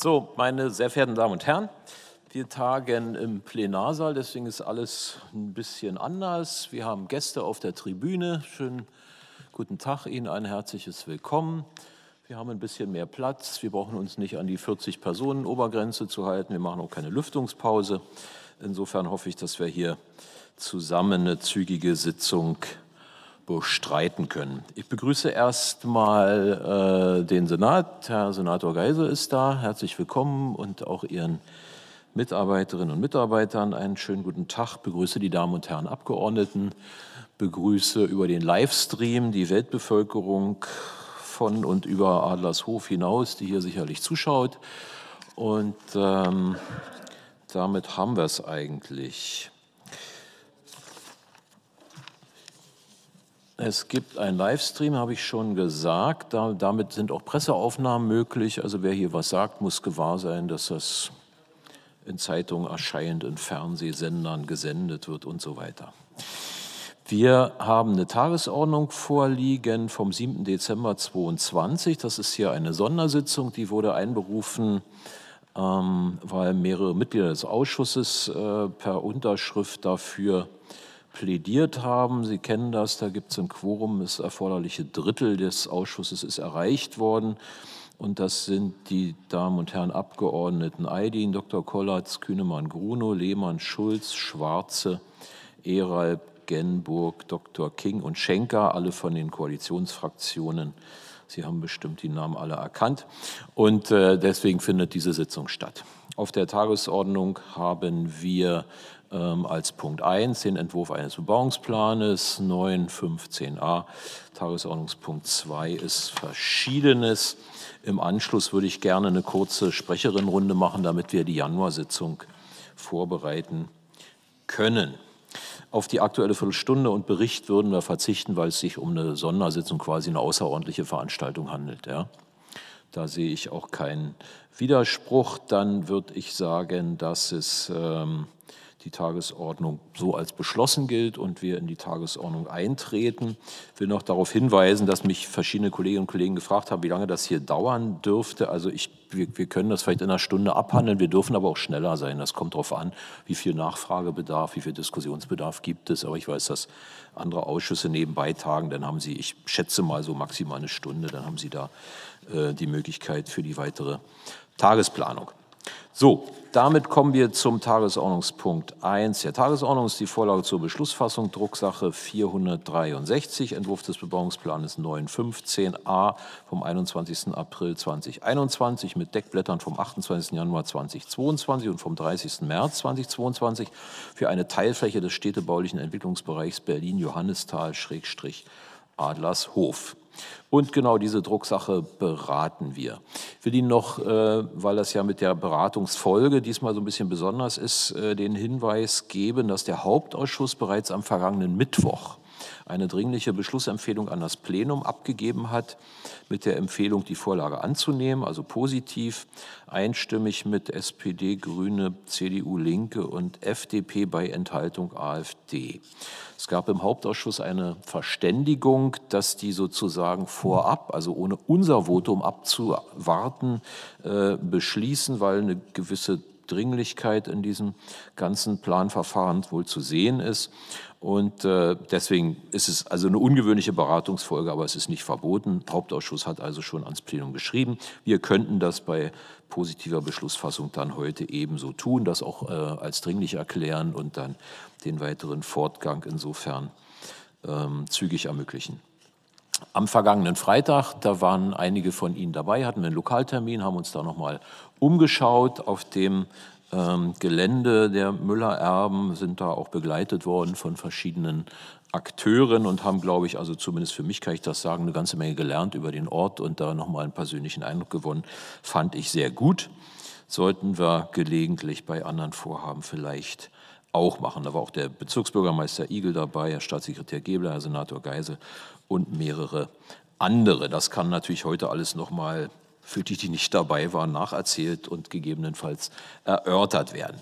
So, meine sehr verehrten Damen und Herren, wir tagen im Plenarsaal, deswegen ist alles ein bisschen anders. Wir haben Gäste auf der Tribüne. Schönen guten Tag Ihnen, ein herzliches Willkommen. Wir haben ein bisschen mehr Platz. Wir brauchen uns nicht an die 40 Personen Obergrenze zu halten. Wir machen auch keine Lüftungspause. Insofern hoffe ich, dass wir hier zusammen eine zügige Sitzung bestreiten können. Ich begrüße erstmal äh, den Senat. Herr Senator Geisel ist da. Herzlich willkommen und auch Ihren Mitarbeiterinnen und Mitarbeitern einen schönen guten Tag. Begrüße die Damen und Herren Abgeordneten. Begrüße über den Livestream die Weltbevölkerung von und über Adlershof hinaus, die hier sicherlich zuschaut. Und ähm, damit haben wir es eigentlich. Es gibt einen Livestream, habe ich schon gesagt. Da, damit sind auch Presseaufnahmen möglich. Also wer hier was sagt, muss gewahr sein, dass das in Zeitungen erscheint, in Fernsehsendern gesendet wird und so weiter. Wir haben eine Tagesordnung vorliegen vom 7. Dezember 2022. Das ist hier eine Sondersitzung, die wurde einberufen, ähm, weil mehrere Mitglieder des Ausschusses äh, per Unterschrift dafür plädiert haben. Sie kennen das, da gibt es ein Quorum, das erforderliche Drittel des Ausschusses ist erreicht worden. Und das sind die Damen und Herren Abgeordneten Aydin, Dr. Kollatz, Kühnemann, Grunow, Lehmann, Schulz, Schwarze, Eralb, Genburg, Dr. King und Schenker, alle von den Koalitionsfraktionen. Sie haben bestimmt die Namen alle erkannt. Und äh, deswegen findet diese Sitzung statt. Auf der Tagesordnung haben wir ähm, als Punkt 1 den Entwurf eines Bebauungsplanes, 9.15a. Tagesordnungspunkt 2 ist Verschiedenes. Im Anschluss würde ich gerne eine kurze Sprecherinnenrunde machen, damit wir die Januarsitzung vorbereiten können. Auf die aktuelle Viertelstunde und Bericht würden wir verzichten, weil es sich um eine Sondersitzung, quasi eine außerordentliche Veranstaltung handelt. Ja. Da sehe ich auch keinen Widerspruch. Dann würde ich sagen, dass es ähm, die Tagesordnung so als beschlossen gilt und wir in die Tagesordnung eintreten. Ich will noch darauf hinweisen, dass mich verschiedene Kolleginnen und Kollegen gefragt haben, wie lange das hier dauern dürfte. Also ich, wir, wir können das vielleicht in einer Stunde abhandeln, wir dürfen aber auch schneller sein. Das kommt darauf an, wie viel Nachfragebedarf, wie viel Diskussionsbedarf gibt es. Aber ich weiß, dass andere Ausschüsse nebenbei tagen, dann haben Sie, ich schätze mal so maximal eine Stunde, dann haben Sie da äh, die Möglichkeit für die weitere Tagesplanung. So, damit kommen wir zum Tagesordnungspunkt 1 der Tagesordnung. Ist die Vorlage zur Beschlussfassung, Drucksache 463, Entwurf des Bebauungsplanes 915a vom 21. April 2021 mit Deckblättern vom 28. Januar 2022 und vom 30. März 2022 für eine Teilfläche des städtebaulichen Entwicklungsbereichs Berlin-Johannisthal-Adlershof. Und genau diese Drucksache beraten wir. Ich will Ihnen noch, äh, weil das ja mit der Beratungsfolge diesmal so ein bisschen besonders ist, äh, den Hinweis geben, dass der Hauptausschuss bereits am vergangenen Mittwoch eine dringliche Beschlussempfehlung an das Plenum abgegeben hat, mit der Empfehlung, die Vorlage anzunehmen, also positiv, einstimmig mit SPD, Grüne, CDU, Linke und FDP bei Enthaltung AfD. Es gab im Hauptausschuss eine Verständigung, dass die sozusagen vorab, also ohne unser Votum abzuwarten, äh, beschließen, weil eine gewisse Dringlichkeit in diesem ganzen Planverfahren wohl zu sehen ist. Und äh, deswegen ist es also eine ungewöhnliche Beratungsfolge, aber es ist nicht verboten. Der Hauptausschuss hat also schon ans Plenum geschrieben. Wir könnten das bei positiver Beschlussfassung dann heute ebenso tun, das auch äh, als dringlich erklären und dann den weiteren Fortgang insofern ähm, zügig ermöglichen. Am vergangenen Freitag, da waren einige von Ihnen dabei, hatten wir einen Lokaltermin, haben uns da nochmal umgeschaut auf dem ähm, Gelände der Müller-Erben, sind da auch begleitet worden von verschiedenen Akteuren und haben, glaube ich, also zumindest für mich kann ich das sagen, eine ganze Menge gelernt über den Ort und da nochmal einen persönlichen Eindruck gewonnen. Fand ich sehr gut. Sollten wir gelegentlich bei anderen Vorhaben vielleicht auch machen. Da war auch der Bezirksbürgermeister Igel dabei, Herr Staatssekretär Gebler, Herr Senator Geisel und mehrere andere. Das kann natürlich heute alles nochmal für die, die nicht dabei waren, nacherzählt und gegebenenfalls erörtert werden.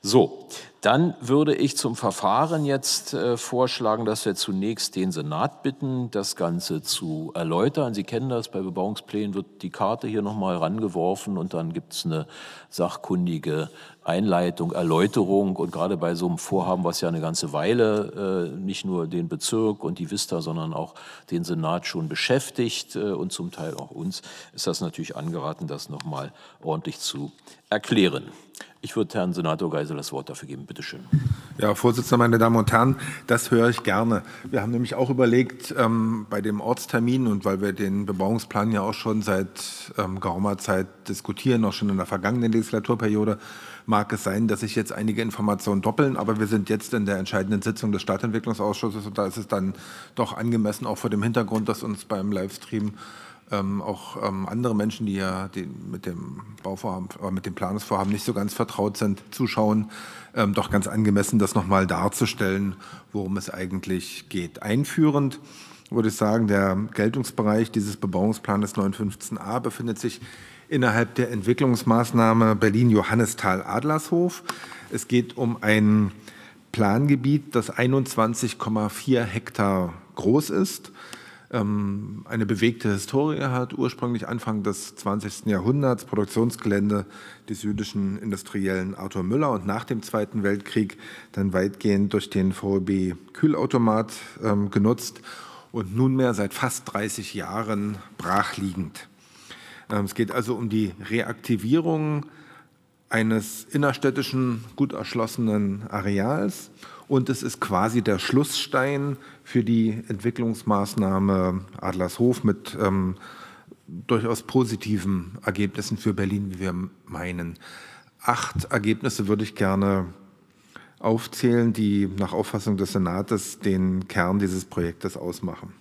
So, dann würde ich zum Verfahren jetzt äh, vorschlagen, dass wir zunächst den Senat bitten, das Ganze zu erläutern. Sie kennen das, bei Bebauungsplänen wird die Karte hier nochmal rangeworfen und dann gibt es eine sachkundige Einleitung, Erläuterung. Und gerade bei so einem Vorhaben, was ja eine ganze Weile äh, nicht nur den Bezirk und die Vista, sondern auch den Senat schon beschäftigt äh, und zum Teil auch uns, ist das natürlich angeraten, das nochmal ordentlich zu erklären. Ich würde Herrn Senator Geisel das Wort dafür geben. Bitte schön. Ja, Vorsitzender, meine Damen und Herren, das höre ich gerne. Wir haben nämlich auch überlegt, ähm, bei dem Ortstermin und weil wir den Bebauungsplan ja auch schon seit ähm, geraumer Zeit diskutieren, auch schon in der vergangenen Legislaturperiode, mag es sein, dass sich jetzt einige Informationen doppeln, aber wir sind jetzt in der entscheidenden Sitzung des Stadtentwicklungsausschusses und da ist es dann doch angemessen, auch vor dem Hintergrund, dass uns beim Livestream ähm, auch ähm, andere Menschen, die ja die mit dem Bauvorhaben, äh, mit dem Planungsvorhaben nicht so ganz vertraut sind, zuschauen, ähm, doch ganz angemessen, das nochmal darzustellen, worum es eigentlich geht. Einführend würde ich sagen, der Geltungsbereich dieses Bebauungsplanes 915a befindet sich innerhalb der Entwicklungsmaßnahme Berlin-Johannisthal-Adlershof. Es geht um ein Plangebiet, das 21,4 Hektar groß ist ähm, eine bewegte Historie hat, ursprünglich Anfang des 20. Jahrhunderts, Produktionsgelände des jüdischen Industriellen Arthur Müller und nach dem Zweiten Weltkrieg dann weitgehend durch den VEB Kühlautomat ähm, genutzt und nunmehr seit fast 30 Jahren brachliegend. Ähm, es geht also um die Reaktivierung eines innerstädtischen, gut erschlossenen Areals und es ist quasi der Schlussstein für die Entwicklungsmaßnahme Adlershof mit ähm, durchaus positiven Ergebnissen für Berlin, wie wir meinen. Acht Ergebnisse würde ich gerne aufzählen, die nach Auffassung des Senates den Kern dieses Projektes ausmachen.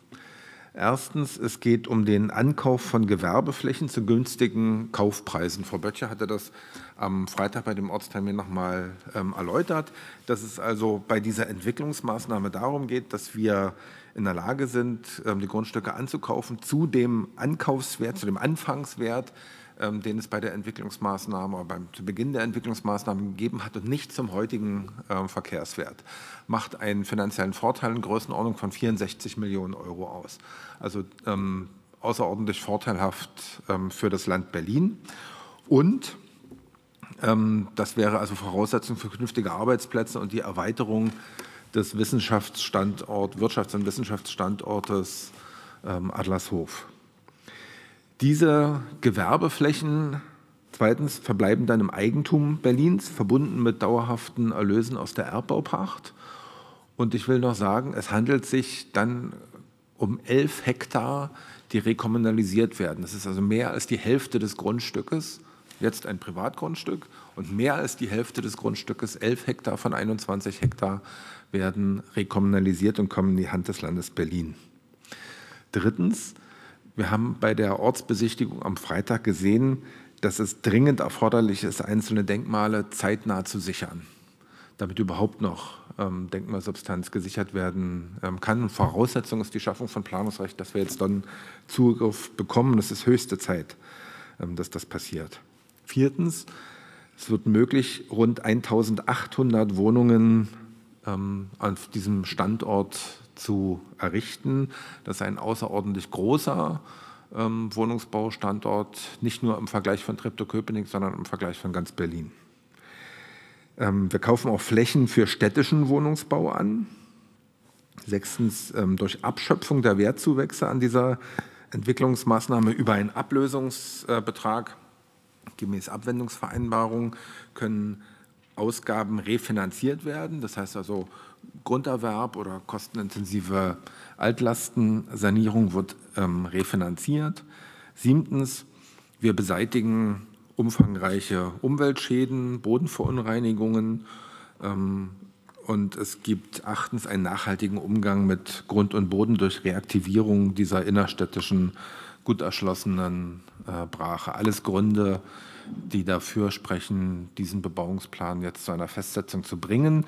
Erstens, es geht um den Ankauf von Gewerbeflächen zu günstigen Kaufpreisen. Frau Böttcher hatte das am Freitag bei dem Ortstermin nochmal ähm, erläutert, dass es also bei dieser Entwicklungsmaßnahme darum geht, dass wir in der Lage sind, ähm, die Grundstücke anzukaufen zu dem Ankaufswert, zu dem Anfangswert, ähm, den es bei der Entwicklungsmaßnahme oder beim, zu Beginn der Entwicklungsmaßnahme gegeben hat und nicht zum heutigen äh, Verkehrswert. Macht einen finanziellen Vorteil in Größenordnung von 64 Millionen Euro aus. Also ähm, außerordentlich vorteilhaft ähm, für das Land Berlin. Und ähm, das wäre also Voraussetzung für künftige Arbeitsplätze und die Erweiterung des Wissenschaftsstandort, Wirtschafts- und Wissenschaftsstandortes ähm, Adlershof. Diese Gewerbeflächen zweitens verbleiben dann im Eigentum Berlins, verbunden mit dauerhaften Erlösen aus der Erbbaupacht. Und ich will noch sagen, es handelt sich dann um elf Hektar, die rekommunalisiert werden. Das ist also mehr als die Hälfte des Grundstückes, jetzt ein Privatgrundstück, und mehr als die Hälfte des Grundstückes, elf Hektar von 21 Hektar, werden rekommunalisiert und kommen in die Hand des Landes Berlin. Drittens, wir haben bei der Ortsbesichtigung am Freitag gesehen, dass es dringend erforderlich ist, einzelne Denkmale zeitnah zu sichern, damit überhaupt noch ähm, Denkmalsubstanz gesichert werden ähm, kann. Und Voraussetzung ist die Schaffung von Planungsrecht, dass wir jetzt dann Zugriff bekommen. Es ist höchste Zeit, ähm, dass das passiert. Viertens, es wird möglich, rund 1800 Wohnungen ähm, auf diesem Standort zu errichten. Das ist ein außerordentlich großer ähm, Wohnungsbaustandort, nicht nur im Vergleich von Treptow-Köpenick, sondern im Vergleich von ganz Berlin. Ähm, wir kaufen auch Flächen für städtischen Wohnungsbau an. Sechstens, ähm, durch Abschöpfung der Wertzuwächse an dieser Entwicklungsmaßnahme über einen Ablösungsbetrag gemäß Abwendungsvereinbarung können Ausgaben refinanziert werden. Das heißt also, Grunderwerb oder kostenintensive Altlastensanierung wird ähm, refinanziert. Siebtens, wir beseitigen umfangreiche Umweltschäden, Bodenverunreinigungen ähm, und es gibt achtens einen nachhaltigen Umgang mit Grund und Boden durch Reaktivierung dieser innerstädtischen, gut erschlossenen äh, Brache. Alles Gründe, die dafür sprechen, diesen Bebauungsplan jetzt zu einer Festsetzung zu bringen.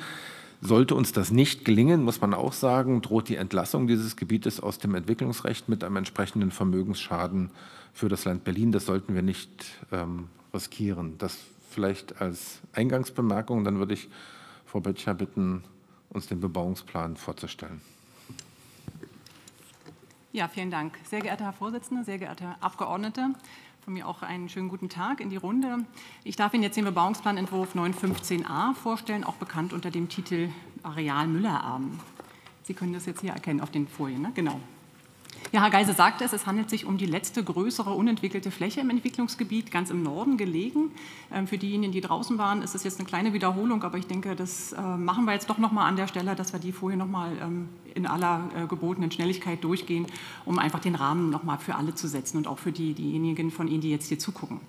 Sollte uns das nicht gelingen, muss man auch sagen, droht die Entlassung dieses Gebietes aus dem Entwicklungsrecht mit einem entsprechenden Vermögensschaden für das Land Berlin. Das sollten wir nicht ähm, riskieren. Das vielleicht als Eingangsbemerkung. Dann würde ich Frau Böttcher bitten, uns den Bebauungsplan vorzustellen. Ja, vielen Dank. Sehr geehrter Herr Vorsitzender, sehr geehrte Abgeordnete, von mir auch einen schönen guten Tag in die Runde. Ich darf Ihnen jetzt den Bebauungsplanentwurf 915a vorstellen, auch bekannt unter dem Titel Areal Müllerarm. Sie können das jetzt hier erkennen auf den Folien, ne? genau. Ja, Herr Geise sagte es, es handelt sich um die letzte größere unentwickelte Fläche im Entwicklungsgebiet, ganz im Norden gelegen. Ähm, für diejenigen, die draußen waren, ist es jetzt eine kleine Wiederholung, aber ich denke, das äh, machen wir jetzt doch noch mal an der Stelle, dass wir die Folie noch mal ähm, in aller äh, gebotenen Schnelligkeit durchgehen, um einfach den Rahmen noch mal für alle zu setzen und auch für die, diejenigen von Ihnen, die jetzt hier zugucken.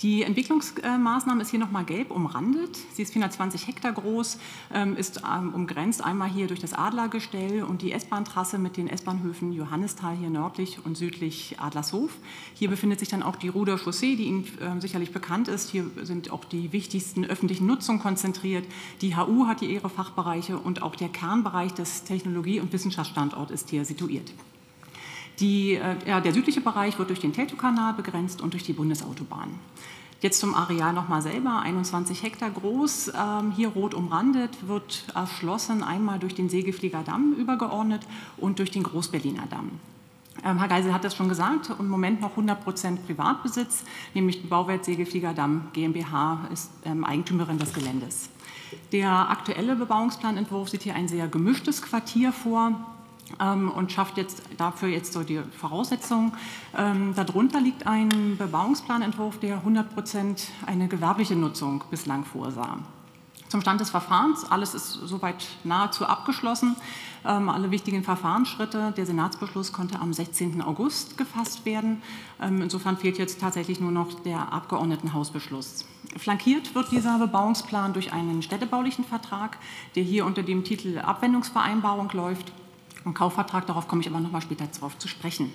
Die Entwicklungsmaßnahme ist hier nochmal gelb umrandet. Sie ist 420 Hektar groß, ähm, ist ähm, umgrenzt einmal hier durch das Adlergestell und die S-Bahn-Trasse mit den S-Bahnhöfen Johannisthal hier nördlich und südlich Adlershof. Hier befindet sich dann auch die Ruder Chaussee, die Ihnen ähm, sicherlich bekannt ist. Hier sind auch die wichtigsten öffentlichen Nutzungen konzentriert. Die HU hat hier ihre Fachbereiche und auch der Kernbereich des Technologie- und Wissenschaftsstandorts ist hier situiert. Die, äh, ja, der südliche Bereich wird durch den Teltow-Kanal begrenzt und durch die Bundesautobahn. Jetzt zum Areal nochmal selber, 21 Hektar groß, ähm, hier rot umrandet, wird erschlossen einmal durch den Segelflieger Damm übergeordnet und durch den Großberliner Damm. Ähm, Herr Geisel hat das schon gesagt, im Moment noch 100 Prozent Privatbesitz, nämlich die Bauwelt Segelflieger Damm GmbH ist ähm, Eigentümerin des Geländes. Der aktuelle Bebauungsplanentwurf sieht hier ein sehr gemischtes Quartier vor und schafft jetzt dafür jetzt so die Voraussetzungen. Ähm, darunter liegt ein Bebauungsplanentwurf, der 100 Prozent eine gewerbliche Nutzung bislang vorsah. Zum Stand des Verfahrens, alles ist soweit nahezu abgeschlossen. Ähm, alle wichtigen Verfahrensschritte, der Senatsbeschluss konnte am 16. August gefasst werden. Ähm, insofern fehlt jetzt tatsächlich nur noch der Abgeordnetenhausbeschluss. Flankiert wird dieser Bebauungsplan durch einen städtebaulichen Vertrag, der hier unter dem Titel Abwendungsvereinbarung läuft einen Kaufvertrag, darauf komme ich aber noch mal später darauf zu sprechen.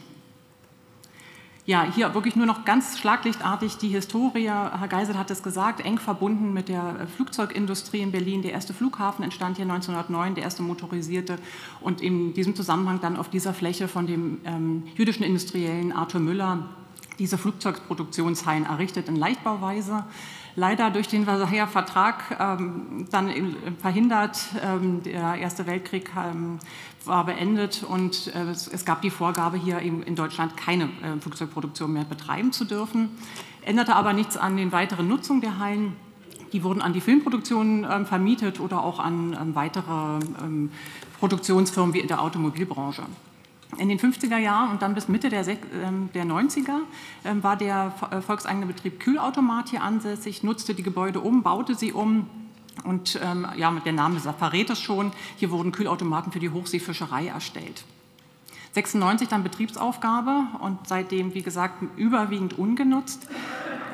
Ja, hier wirklich nur noch ganz schlaglichtartig die Historie. Herr Geisel hat es gesagt, eng verbunden mit der Flugzeugindustrie in Berlin. Der erste Flughafen entstand hier 1909, der erste motorisierte und in diesem Zusammenhang dann auf dieser Fläche von dem ähm, jüdischen Industriellen Arthur Müller diese Flugzeugproduktionshallen errichtet in Leichtbauweise leider durch den Versailler Vertrag ähm, dann verhindert. Ähm, der Erste Weltkrieg ähm, war beendet und äh, es, gab die Vorgabe, hier in Deutschland keine äh, Flugzeugproduktion mehr betreiben zu dürfen. Änderte aber nichts an den weiteren Nutzungen der Hallen. Die wurden an die Filmproduktion ähm, vermietet oder auch an weitere ähm, Produktionsfirmen wie in der Automobilbranche. In den 50er Jahren und dann bis Mitte der, der 90er ähm, war der äh, volkseigene Betrieb Kühlautomat hier ansässig, nutzte die Gebäude um, baute sie um und ähm, ja, der Name verrät es schon, hier wurden Kühlautomaten für die Hochseefischerei erstellt. 96 dann Betriebsaufgabe und seitdem, wie gesagt, überwiegend ungenutzt.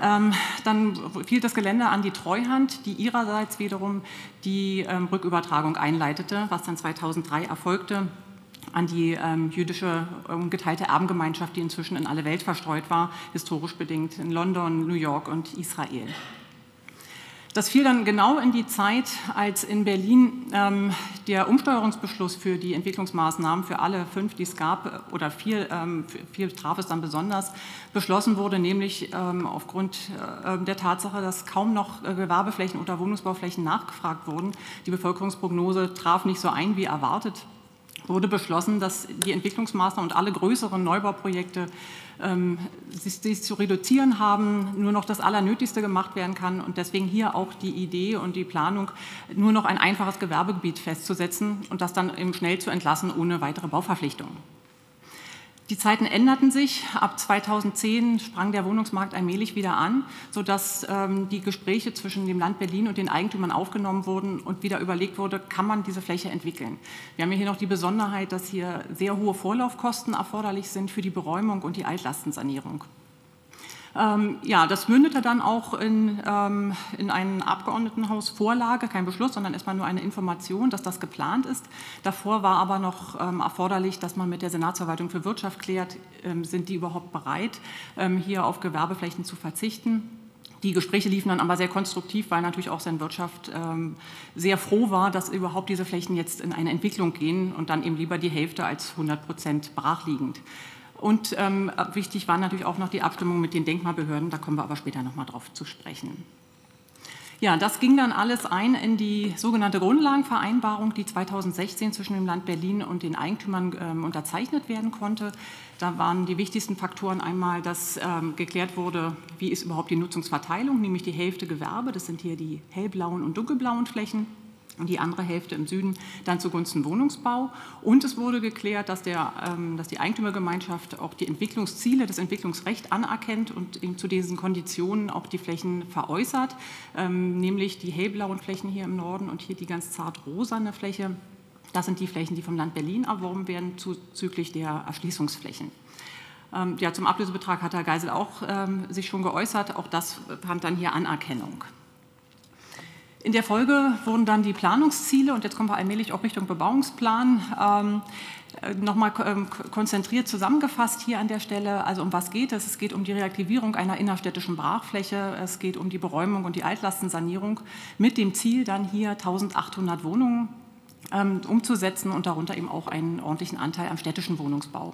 Ähm, dann fiel das Gelände an die Treuhand, die ihrerseits wiederum die ähm, Rückübertragung einleitete, was dann 2003 erfolgte an die ähm, jüdische ähm, geteilte Erbengemeinschaft, die inzwischen in alle Welt verstreut war, historisch bedingt in London, New York und Israel. Das fiel dann genau in die Zeit, als in Berlin ähm, der Umsteuerungsbeschluss für die Entwicklungsmaßnahmen für alle fünf, die es gab, oder vier, ähm, vier traf es dann besonders, beschlossen wurde, nämlich ähm, aufgrund äh, der Tatsache, dass kaum noch äh, Gewerbeflächen oder Wohnungsbauflächen nachgefragt wurden. Die Bevölkerungsprognose traf nicht so ein wie erwartet wurde beschlossen, dass die Entwicklungsmaßnahmen und alle größeren Neubauprojekte ähm, sich, sich, zu reduzieren haben, nur noch das Allernötigste gemacht werden kann und deswegen hier auch die Idee und die Planung, nur noch ein einfaches Gewerbegebiet festzusetzen und das dann eben schnell zu entlassen ohne weitere Bauverpflichtungen. Die Zeiten änderten sich. Ab 2010 sprang der Wohnungsmarkt allmählich wieder an, sodass ähm, die Gespräche zwischen dem Land Berlin und den Eigentümern aufgenommen wurden und wieder überlegt wurde, kann man diese Fläche entwickeln. Wir haben hier noch die Besonderheit, dass hier sehr hohe Vorlaufkosten erforderlich sind für die Beräumung und die Altlastensanierung. Ähm, ja, das mündete dann auch in, ähm, in einen Abgeordnetenhaus-Vorlage, kein Beschluss, sondern erstmal nur eine Information, dass das geplant ist. Davor war aber noch ähm, erforderlich, dass man mit der Senatsverwaltung für Wirtschaft klärt, ähm, sind die überhaupt bereit, ähm, hier auf Gewerbeflächen zu verzichten. Die Gespräche liefen dann aber sehr konstruktiv, weil natürlich auch seine Wirtschaft ähm, sehr froh war, dass überhaupt diese Flächen jetzt in eine Entwicklung gehen und dann eben lieber die Hälfte als 100 Prozent brachliegend. Und ähm, wichtig war natürlich auch noch die Abstimmung mit den Denkmalbehörden, da kommen wir aber später noch mal drauf zu sprechen. Ja, das ging dann alles ein in die sogenannte Grundlagenvereinbarung, die 2016 zwischen dem Land Berlin und den Eigentümern ähm, unterzeichnet werden konnte. Da waren die wichtigsten Faktoren einmal, dass ähm, geklärt wurde, wie ist überhaupt die Nutzungsverteilung, nämlich die Hälfte Gewerbe, das sind hier die hellblauen und dunkelblauen Flächen und die andere Hälfte im Süden dann zugunsten Wohnungsbau. Und es wurde geklärt, dass, der, ähm, dass die Eigentümergemeinschaft auch die Entwicklungsziele, das Entwicklungsrecht anerkennt und zu diesen Konditionen auch die Flächen veräußert, ähm, nämlich die hellblauen Flächen hier im Norden und hier die ganz zart rosane Fläche. Das sind die Flächen, die vom Land Berlin erworben werden, zuzüglich der Erschließungsflächen. Ähm, ja, zum Ablösebetrag hat Herr Geisel auch sich schon geäußert. Auch das fand dann hier Anerkennung. In der Folge wurden dann die Planungsziele, und jetzt kommen wir allmählich auch Richtung Bebauungsplan, ähm, äh, nochmal ähm, konzentriert zusammengefasst hier an der Stelle. Also um was geht es? Es geht um die Reaktivierung einer innerstädtischen Brachfläche, es geht um die Beräumung und die Altlastensanierung mit dem Ziel, dann hier 1800 Wohnungen ähm, umzusetzen und darunter eben auch einen ordentlichen Anteil am städtischen Wohnungsbau.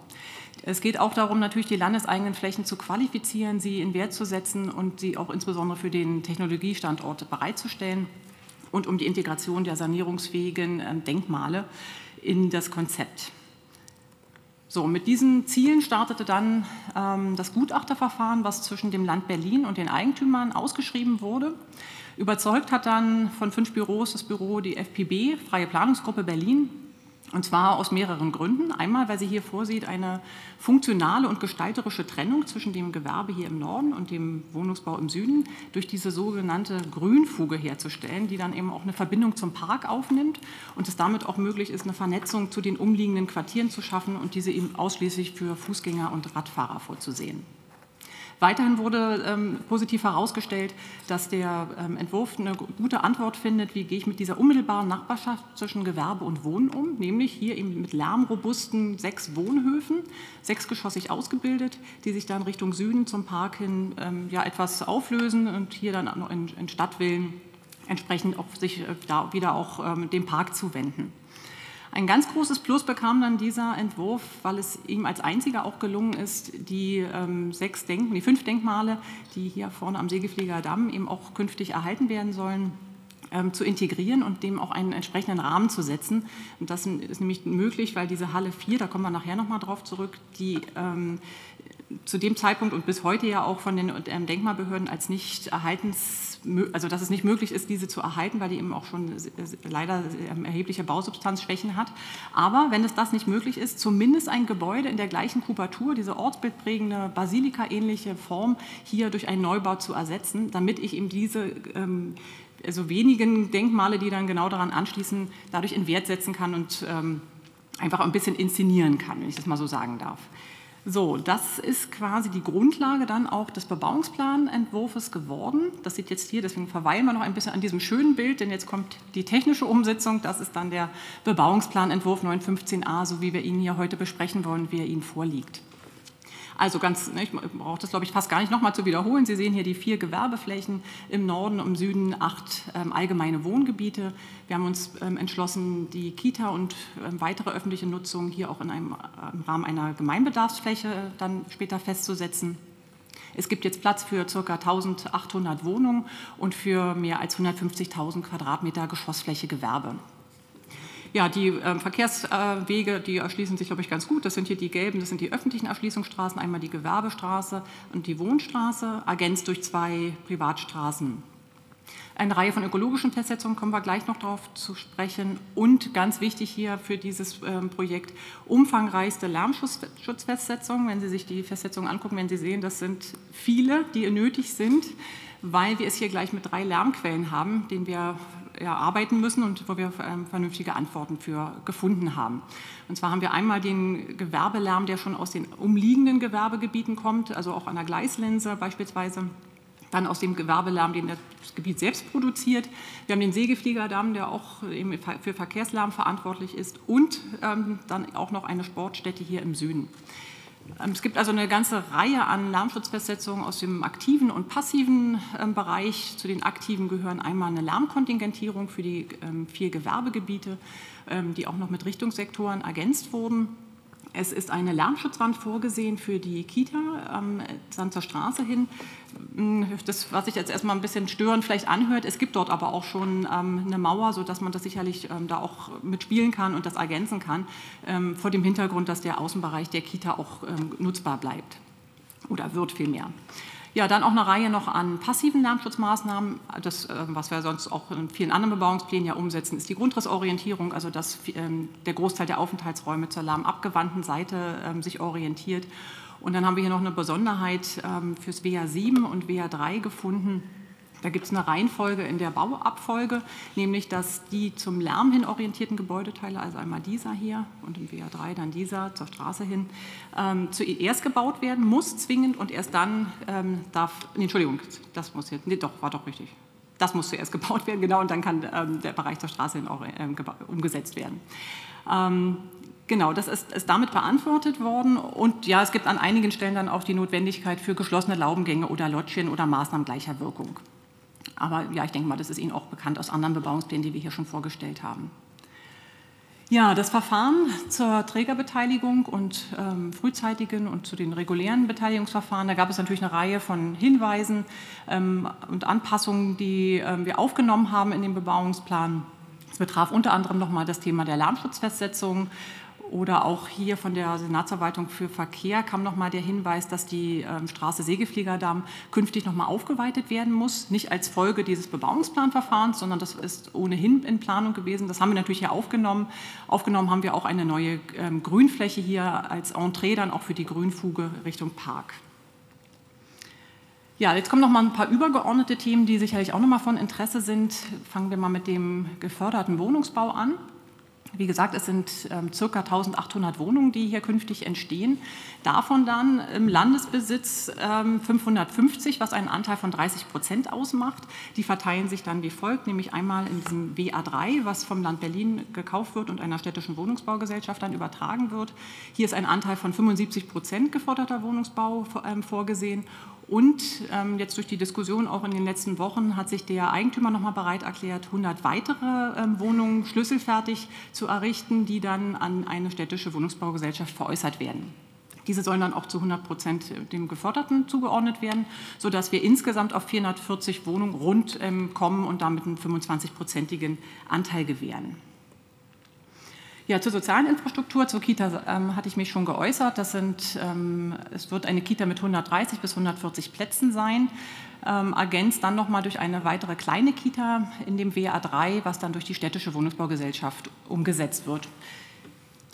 Es geht auch darum, natürlich die landeseigenen Flächen zu qualifizieren, sie in Wert zu setzen und sie auch insbesondere für den Technologiestandort bereitzustellen und um die Integration der sanierungsfähigen ähm, Denkmale in das Konzept. So, mit diesen Zielen startete dann ähm, das Gutachterverfahren, was zwischen dem Land Berlin und den Eigentümern ausgeschrieben wurde. Überzeugt hat dann von fünf Büros das Büro die FPB, Freie Planungsgruppe Berlin, und zwar aus mehreren Gründen. Einmal, weil sie hier vorsieht, eine funktionale und gestalterische Trennung zwischen dem Gewerbe hier im Norden und dem Wohnungsbau im Süden durch diese sogenannte Grünfuge herzustellen, die dann eben auch eine Verbindung zum Park aufnimmt und es damit auch möglich ist, eine Vernetzung zu den umliegenden Quartieren zu schaffen und diese eben ausschließlich für Fußgänger und Radfahrer vorzusehen. Weiterhin wurde ähm, positiv herausgestellt, dass der ähm, Entwurf eine gute Antwort findet, wie gehe ich mit dieser unmittelbaren Nachbarschaft zwischen Gewerbe und Wohnen um, nämlich hier eben mit lärmrobusten sechs Wohnhöfen, sechsgeschossig ausgebildet, die sich dann Richtung Süden zum Park hin ähm, ja, etwas auflösen und hier dann in, in Stadtvillen entsprechend auch sich äh, da wieder auch ähm, dem Park zuwenden. Ein ganz großes Plus bekam dann dieser Entwurf, weil es ihm als einziger auch gelungen ist, die ähm, sechs Denk die fünf Denkmale, die hier vorne am Seegeflieger Damm eben auch künftig erhalten werden sollen, ähm, zu integrieren und dem auch einen entsprechenden Rahmen zu setzen. Und das ist nämlich möglich, weil diese Halle 4, da kommen wir nachher nochmal drauf zurück, die ähm, zu dem Zeitpunkt und bis heute ja auch von den ähm, Denkmalbehörden als nicht erhaltens, also dass es nicht möglich ist, diese zu erhalten, weil die eben auch schon leider ähm, erhebliche Bausubstanzschwächen hat. Aber wenn es das nicht möglich ist, zumindest ein Gebäude in der gleichen Kubatur, diese ortsbildprägende Basilika-ähnliche Form hier durch einen Neubau zu ersetzen, damit ich eben diese also wenigen Denkmale, die dann genau daran anschließen, dadurch in Wert setzen kann und einfach ein bisschen inszenieren kann, wenn ich das mal so sagen darf. So, das ist quasi die Grundlage dann auch des Bebauungsplanentwurfs geworden. Das sieht jetzt hier, deswegen verweilen wir noch ein bisschen an diesem schönen Bild, denn jetzt kommt die technische Umsetzung. Das ist dann der Bebauungsplanentwurf 915a, so wie wir ihn hier heute besprechen wollen, wie er Ihnen vorliegt. Also ganz, ne, ich brauche das glaube ich fast gar nicht nochmal zu wiederholen. Sie sehen hier die vier Gewerbeflächen im Norden, im Süden acht ähm, allgemeine Wohngebiete. Wir haben uns ähm, entschlossen, die Kita und ähm, weitere öffentliche Nutzung hier auch in einem, im Rahmen einer Gemeinbedarfsfläche dann später festzusetzen. Es gibt jetzt Platz für ca. 1800 Wohnungen und für mehr als 150.000 Quadratmeter Geschossfläche Gewerbe. Ja, die äh, Verkehrswege, die erschließen sich, glaube ich, ganz gut. Das sind hier die gelben, das sind die öffentlichen Erschließungsstraßen, einmal die Gewerbestraße und die Wohnstraße, ergänzt durch zwei Privatstraßen. Eine Reihe von ökologischen Festsetzungen kommen wir gleich noch darauf zu sprechen. Und ganz wichtig hier für dieses ähm, Projekt, umfangreichste Lärmschutzfestsetzungen. Wenn Sie sich die Festsetzungen angucken, werden Sie sehen, das sind viele, die nötig sind, weil wir es hier gleich mit drei Lärmquellen haben, denen wir erarbeiten müssen und wo wir ähm, vernünftige Antworten für gefunden haben. Und zwar haben wir einmal den Gewerbelärm, der schon aus den umliegenden Gewerbegebieten kommt, also auch an der Gleislinse beispielsweise. Dann aus dem Gewerbelärm, den das Gebiet selbst produziert. Wir haben den Seegefliegerdamm, der auch für Verkehrslärm verantwortlich ist. Und ähm, dann auch noch eine Sportstätte hier im Süden. Ähm, es gibt also eine ganze Reihe an Lärmschutzfestsetzungen aus dem aktiven und passiven ähm, Bereich. Zu den aktiven gehören einmal eine Lärmkontingentierung für die ähm, vier Gewerbegebiete, die auch noch mit Richtungssektoren ergänzt wurden. Es ist eine Lärmschutzwand vorgesehen für die Kita ähm, dann zur Straße hin. Hm, das, was sich jetzt erstmal ein bisschen störend vielleicht anhört, es gibt dort aber auch schon ähm, eine Mauer, sodass man das sicherlich ähm, da auch mitspielen kann und das ergänzen kann, ähm, vor dem Hintergrund, dass der Außenbereich der Kita auch ähm, nutzbar bleibt oder wird vielmehr. Ja, dann auch eine Reihe noch an passiven Lärmschutzmaßnahmen. Das, äh, was wir sonst auch in vielen anderen Bebauungsplänen ja umsetzen, ist die Grundrissorientierung, also dass ähm, der Großteil der Aufenthaltsräume zur lärmabgewandten Seite ähm, sich orientiert. Und dann haben wir hier noch eine Besonderheit ähm, fürs WA 7 und WA 3 gefunden da gibt es eine Reihenfolge in der Bauabfolge, nämlich dass die zum Lärm hin orientierten Gebäudeteile, also einmal dieser hier und im WA3 dann dieser zur Straße hin, ähm, zuerst gebaut werden muss, zwingend, und erst dann ähm, darf, nee, Entschuldigung, das muss jetzt, nee, doch, war doch richtig. Das muss zuerst gebaut werden, genau, und dann kann ähm, der Bereich zur Straße hin auch ähm, umgesetzt werden. Ähm, Genau, das ist, ist, damit beantwortet worden. Und ja, es gibt an einigen Stellen dann auch die Notwendigkeit für geschlossene Laubengänge oder Lottchen oder Maßnahmen gleicher Wirkung. Aber ja, ich denke mal, das ist Ihnen auch bekannt aus anderen Bebauungsplänen, die wir hier schon vorgestellt haben. Ja, das Verfahren zur Trägerbeteiligung und ähm, frühzeitigen und zu den regulären Beteiligungsverfahren, da gab es natürlich eine Reihe von Hinweisen ähm, und Anpassungen, die ähm, wir aufgenommen haben in den Bebauungsplan. Es betraf unter anderem nochmal das Thema der Lärmschutzfestsetzung oder auch hier von der Senatsverwaltung für Verkehr kam nochmal der Hinweis, dass die ähm, Straße Segelfliegerdamm künftig nochmal aufgeweitet werden muss. Nicht als Folge dieses Bebauungsplanverfahrens, sondern das ist ohnehin in Planung gewesen. Das haben wir natürlich hier aufgenommen. Aufgenommen haben wir auch eine neue ähm, Grünfläche hier als Entree dann auch für die Grünfuge Richtung Park. Ja, jetzt kommen noch mal ein paar übergeordnete Themen, die sicherlich auch noch mal von Interesse sind. Fangen wir mal mit dem geförderten Wohnungsbau an. Wie gesagt, es sind ähm, ca. 1800 Wohnungen, die hier künftig entstehen. Davon dann im Landesbesitz ähm, 550, was einen Anteil von 30 Prozent ausmacht. Die verteilen sich dann wie folgt, nämlich einmal in diesem WA3, was vom Land Berlin gekauft wird und einer städtischen Wohnungsbaugesellschaft dann übertragen wird. Hier ist ein Anteil von 75 Prozent geförderter Wohnungsbau ähm, vorgesehen und ähm, jetzt durch die Diskussion auch in den letzten Wochen hat sich der Eigentümer noch mal bereit erklärt, 100 weitere ähm, Wohnungen schlüsselfertig zu errichten, die dann an eine städtische Wohnungsbaugesellschaft veräußert werden. Diese sollen dann auch zu 100 Prozent dem Geförderten zugeordnet werden, sodass wir insgesamt auf 440 Wohnungen rund ähm, kommen und damit einen 25-prozentigen Anteil gewähren. Ja, zur sozialen Infrastruktur, zur Kita ähm, hatte ich mich schon geäußert. Das sind, ähm, es wird eine Kita mit 130 bis 140 Plätzen sein, ähm, ergänzt dann nochmal durch eine weitere kleine Kita in dem WA3, was dann durch die städtische Wohnungsbaugesellschaft umgesetzt wird.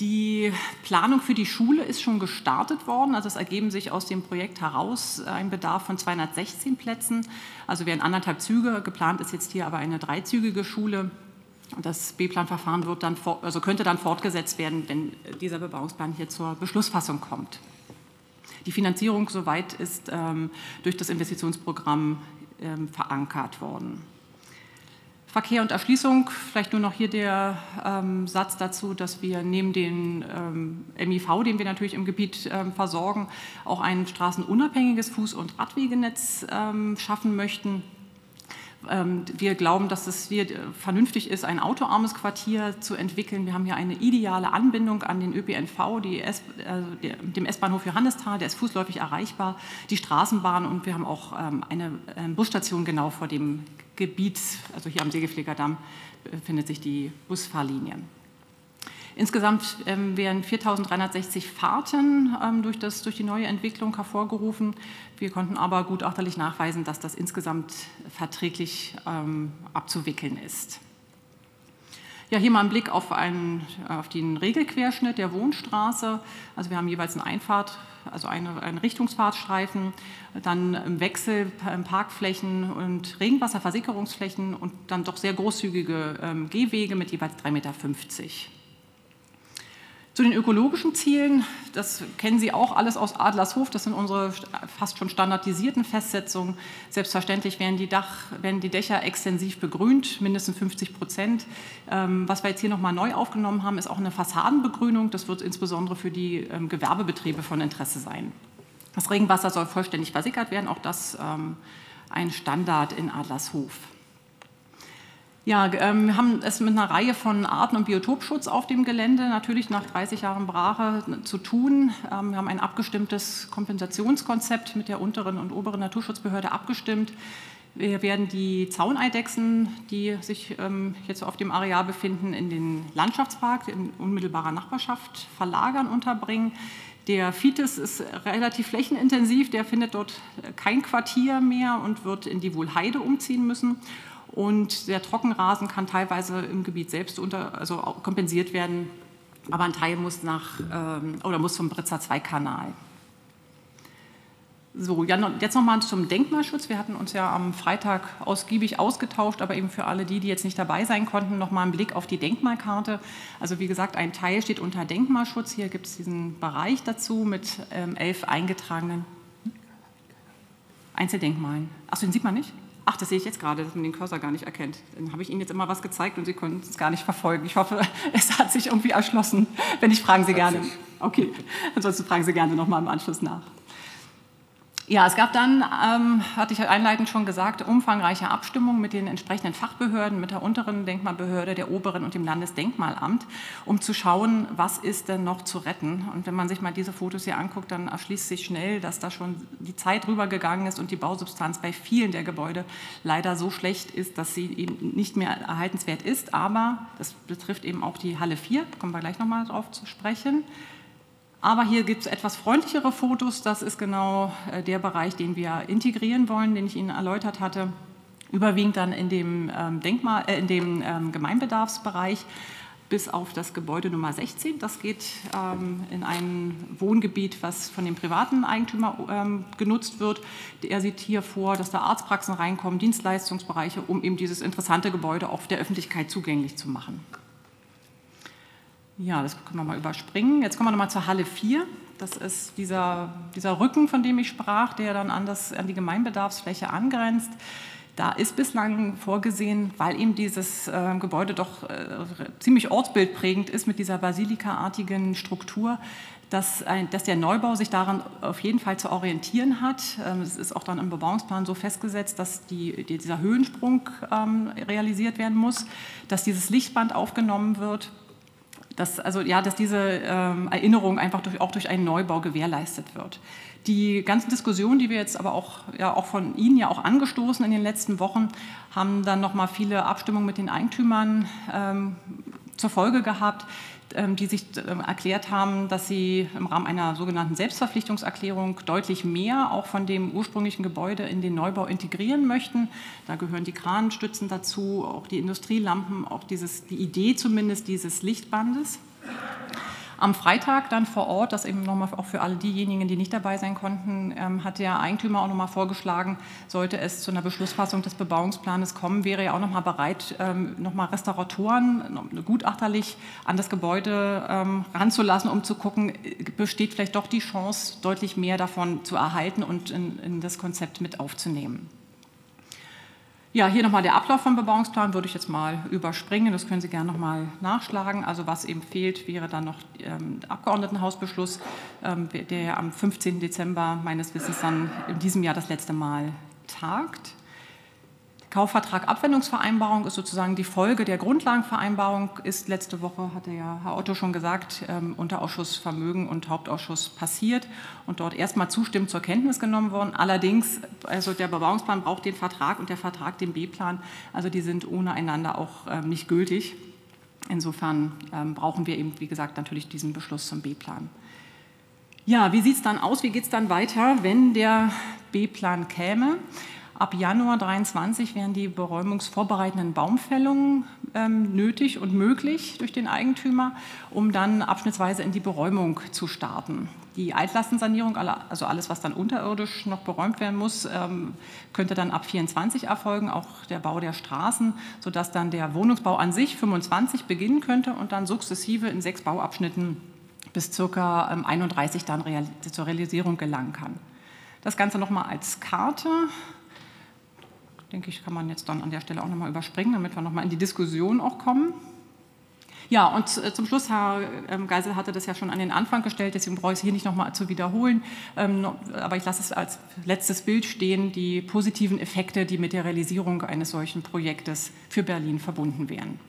Die Planung für die Schule ist schon gestartet worden. Also es ergeben sich aus dem Projekt heraus ein Bedarf von 216 Plätzen. Also wären anderthalb Züge. Geplant ist jetzt hier aber eine dreizügige Schule das B-Plan-Verfahren wird dann, also könnte dann fortgesetzt werden, wenn dieser Bebauungsplan hier zur Beschlussfassung kommt. Die Finanzierung soweit ist ähm, durch das Investitionsprogramm ähm, verankert worden. Verkehr und Erschließung, vielleicht nur noch hier der ähm, Satz dazu, dass wir neben dem ähm, MIV, den wir natürlich im Gebiet ähm, versorgen, auch ein straßenunabhängiges Fuß- und Radwegenetz ähm, schaffen möchten. Ähm, wir glauben, dass es hier vernünftig ist, ein autoarmes Quartier zu entwickeln. Wir haben hier eine ideale Anbindung an den ÖPNV, S, äh, dem S-Bahnhof Johannisthal, der ist fußläufig erreichbar, die Straßenbahn und wir haben auch ähm, eine ähm, Busstation genau vor dem Gebiet, also hier am Segelfliegerdamm befindet sich die Busfahrlinie. Insgesamt ähm, werden 4.360 Fahrten ähm, durch, das, durch die neue Entwicklung hervorgerufen. Wir konnten aber gutachterlich nachweisen, dass das insgesamt verträglich ähm, abzuwickeln ist. Ja, hier mal ein Blick auf, einen, auf den Regelquerschnitt der Wohnstraße. Also wir haben jeweils eine Einfahrt, also eine, einen Richtungsfahrtstreifen, dann im Wechsel Parkflächen und Regenwasserversickerungsflächen und dann doch sehr großzügige ähm, Gehwege mit jeweils 3,50 Meter. Zu den ökologischen Zielen, das kennen Sie auch alles aus Adlershof, das sind unsere fast schon standardisierten Festsetzungen. Selbstverständlich werden die, Dach, werden die Dächer extensiv begrünt, mindestens 50 Prozent. Ähm, was wir jetzt hier nochmal neu aufgenommen haben, ist auch eine Fassadenbegrünung. Das wird insbesondere für die ähm, Gewerbebetriebe von Interesse sein. Das Regenwasser soll vollständig versickert werden, auch das ähm, ein Standard in Adlershof. Ja, ähm, wir haben es mit einer Reihe von Arten- und Biotopschutz auf dem Gelände natürlich nach 30 Jahren Brache zu tun. Ähm, wir haben ein abgestimmtes Kompensationskonzept mit der unteren und oberen Naturschutzbehörde abgestimmt. Wir werden die Zauneidechsen, die sich ähm, jetzt auf dem Areal befinden, in den Landschaftspark in unmittelbarer Nachbarschaft verlagern, unterbringen. Der Fites ist relativ flächenintensiv, der findet dort kein Quartier mehr und wird in die Wohlheide umziehen müssen. Und der Trockenrasen kann teilweise im Gebiet selbst unter, also kompensiert werden, aber ein Teil muss nach ähm, oder muss zum Britzer 2-Kanal. So, jetzt nochmal zum Denkmalschutz. Wir hatten uns ja am Freitag ausgiebig ausgetauscht, aber eben für alle die, die jetzt nicht dabei sein konnten, nochmal einen Blick auf die Denkmalkarte. Also wie gesagt, ein Teil steht unter Denkmalschutz. Hier gibt es diesen Bereich dazu mit ähm, elf eingetragenen Einzeldenkmalen. Achso, den sieht man nicht? Ach, das sehe ich jetzt gerade, dass man den Cursor gar nicht erkennt. Dann habe ich Ihnen jetzt immer was gezeigt und Sie konnten es gar nicht verfolgen. Ich hoffe, es hat sich irgendwie erschlossen. Wenn nicht, fragen Sie gerne. Okay, ansonsten fragen Sie gerne nochmal im Anschluss nach. Ja, es gab dann, ähm, hatte ich einleitend schon gesagt, umfangreiche Abstimmungen mit den entsprechenden Fachbehörden, mit der unteren Denkmalbehörde, der oberen und dem Landesdenkmalamt, um zu schauen, was ist denn noch zu retten. Und wenn man sich mal diese Fotos hier anguckt, dann erschließt sich schnell, dass da schon die Zeit rübergegangen ist und die Bausubstanz bei vielen der Gebäude leider so schlecht ist, dass sie eben nicht mehr erhaltenswert ist. Aber das betrifft eben auch die Halle 4, da kommen wir gleich nochmal drauf zu sprechen. Aber hier gibt es etwas freundlichere Fotos. Das ist genau äh, der Bereich, den wir integrieren wollen, den ich Ihnen erläutert hatte. Überwiegend dann in dem, ähm, Denkmal, äh, in dem ähm, Gemeinbedarfsbereich bis auf das Gebäude Nummer 16. Das geht ähm, in ein Wohngebiet, was von dem privaten Eigentümer ähm, genutzt wird. Er sieht hier vor, dass da Arztpraxen reinkommen, Dienstleistungsbereiche, um eben dieses interessante Gebäude auch der Öffentlichkeit zugänglich zu machen. Ja, das können wir mal überspringen. Jetzt kommen wir nochmal zur Halle 4. Das ist dieser, dieser Rücken, von dem ich sprach, der dann an, das, an die Gemeinbedarfsfläche angrenzt. Da ist bislang vorgesehen, weil eben dieses äh, Gebäude doch äh, ziemlich ortsbildprägend ist mit dieser basilikaartigen Struktur, dass, ein, dass, der Neubau sich daran auf jeden Fall zu orientieren hat. Ähm, es ist auch dann im Bebauungsplan so festgesetzt, dass die, dieser Höhensprung ähm, realisiert werden muss, dass dieses Lichtband aufgenommen wird dass, also, ja, dass diese ähm, Erinnerung einfach durch, auch durch einen Neubau gewährleistet wird. Die ganzen Diskussionen, die wir jetzt aber auch, ja, auch von Ihnen ja auch angestoßen in den letzten Wochen, haben dann nochmal viele Abstimmungen mit den Eigentümern ähm, zur Folge gehabt, die sich ähm, erklärt haben, dass sie im Rahmen einer sogenannten Selbstverpflichtungserklärung deutlich mehr auch von dem ursprünglichen Gebäude in den Neubau integrieren möchten. Da gehören die Kranstützen dazu, auch die Industrielampen, auch dieses, die Idee zumindest dieses Lichtbandes. Am Freitag dann vor Ort, das eben nochmal auch für alle diejenigen, die nicht dabei sein konnten, ähm, hat der Eigentümer auch nochmal vorgeschlagen, sollte es zu einer Beschlussfassung des Bebauungsplanes kommen, wäre er auch nochmal bereit, ähm, nochmal Restauratoren gutachterlich an das Gebäude ähm, ranzulassen, um zu gucken, besteht vielleicht doch die Chance, deutlich mehr davon zu erhalten und in, in das Konzept mit aufzunehmen. Ja, hier nochmal der Ablauf vom Bebauungsplan würde ich jetzt mal überspringen. Das können Sie gerne nochmal nachschlagen. Also was eben fehlt, wäre dann noch ähm, der Abgeordnetenhausbeschluss, ähm, der am 15. Dezember meines Wissens dann in diesem Jahr das letzte Mal tagt. Kaufvertrag Abwendungsvereinbarung ist sozusagen die Folge der Grundlagenvereinbarung, ist letzte Woche, hatte ja Herr Otto schon gesagt, ähm, Unterausschuss Vermögen und Hauptausschuss passiert und dort erstmal zustimmend zur Kenntnis genommen worden. Allerdings, also der Bebauungsplan braucht den Vertrag und der Vertrag den B-Plan, also die sind ohne einander auch ähm, nicht gültig. Insofern ähm, brauchen wir eben, wie gesagt, natürlich diesen Beschluss zum B-Plan. Ja, wie sieht es dann aus? Wie geht es dann weiter, wenn der B-Plan käme? Ab Januar 2023 wären die beräumungsvorbereitenden Baumfällungen ähm, nötig und möglich durch den Eigentümer, um dann abschnittsweise in die Beräumung zu starten. Die Altlastensanierung, also alles, was dann unterirdisch noch beräumt werden muss, ähm, könnte dann ab 24 erfolgen, auch der Bau der Straßen, sodass dann der Wohnungsbau an sich 25 beginnen könnte und dann sukzessive in sechs Bauabschnitten bis ca. 31 ähm, dann zur Realisierung gelangen kann. Das Ganze nochmal als Karte denke ich, kann man jetzt dann an der Stelle auch nochmal überspringen, damit wir nochmal in die Diskussion auch kommen. Ja, und zum Schluss, Herr ähm, Geisel hatte das ja schon an den Anfang gestellt, deswegen brauche ich es hier nicht nochmal zu wiederholen. Ähm, aber ich lasse es als letztes Bild stehen, die positiven Effekte, die mit der Realisierung eines solchen Projektes für Berlin verbunden wären.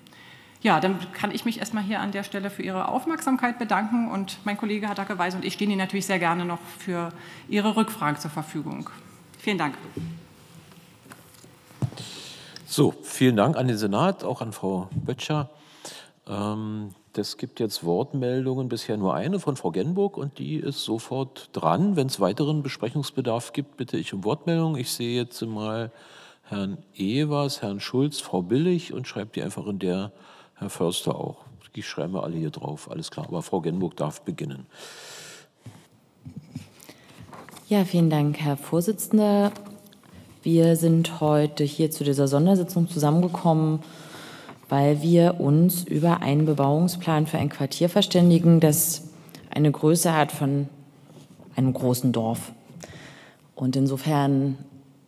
Ja, dann kann ich mich erstmal hier an der Stelle für Ihre Aufmerksamkeit bedanken und mein Kollege Herr Dacke-Weise und ich stehen Ihnen natürlich sehr gerne noch für Ihre Rückfragen zur Verfügung. Vielen Dank. So, vielen Dank an den Senat, auch an Frau Böttcher. Ähm, das gibt jetzt Wortmeldungen, bisher nur eine von Frau Genburg und die ist sofort dran. Wenn es weiteren Besprechungsbedarf gibt, bitte ich um Wortmeldung. Ich sehe jetzt mal Herrn Evers, Herrn Schulz, Frau Billig und schreibe die einfach in der, Herr Förster auch. Die schreiben wir alle hier drauf, alles klar. Aber Frau Genburg darf beginnen. Ja, vielen Dank, Herr Vorsitzender. Wir sind heute hier zu dieser Sondersitzung zusammengekommen, weil wir uns über einen Bebauungsplan für ein Quartier verständigen, das eine Größe hat von einem großen Dorf. Und insofern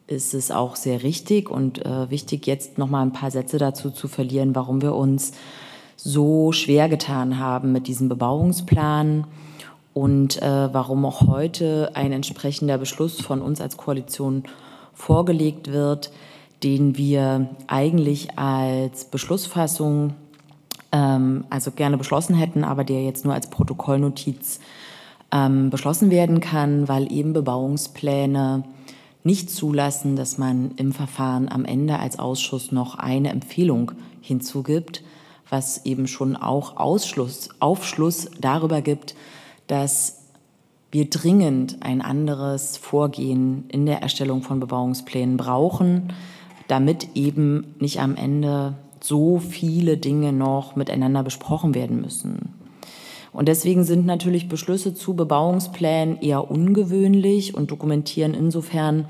ist es auch sehr richtig und äh, wichtig, jetzt noch mal ein paar Sätze dazu zu verlieren, warum wir uns so schwer getan haben mit diesem Bebauungsplan und äh, warum auch heute ein entsprechender Beschluss von uns als Koalition vorgelegt wird, den wir eigentlich als Beschlussfassung, ähm, also gerne beschlossen hätten, aber der jetzt nur als Protokollnotiz ähm, beschlossen werden kann, weil eben Bebauungspläne nicht zulassen, dass man im Verfahren am Ende als Ausschuss noch eine Empfehlung hinzugibt, was eben schon auch Ausschluss, Aufschluss darüber gibt, dass wir dringend ein anderes Vorgehen in der Erstellung von Bebauungsplänen brauchen, damit eben nicht am Ende so viele Dinge noch miteinander besprochen werden müssen. Und deswegen sind natürlich Beschlüsse zu Bebauungsplänen eher ungewöhnlich und dokumentieren insofern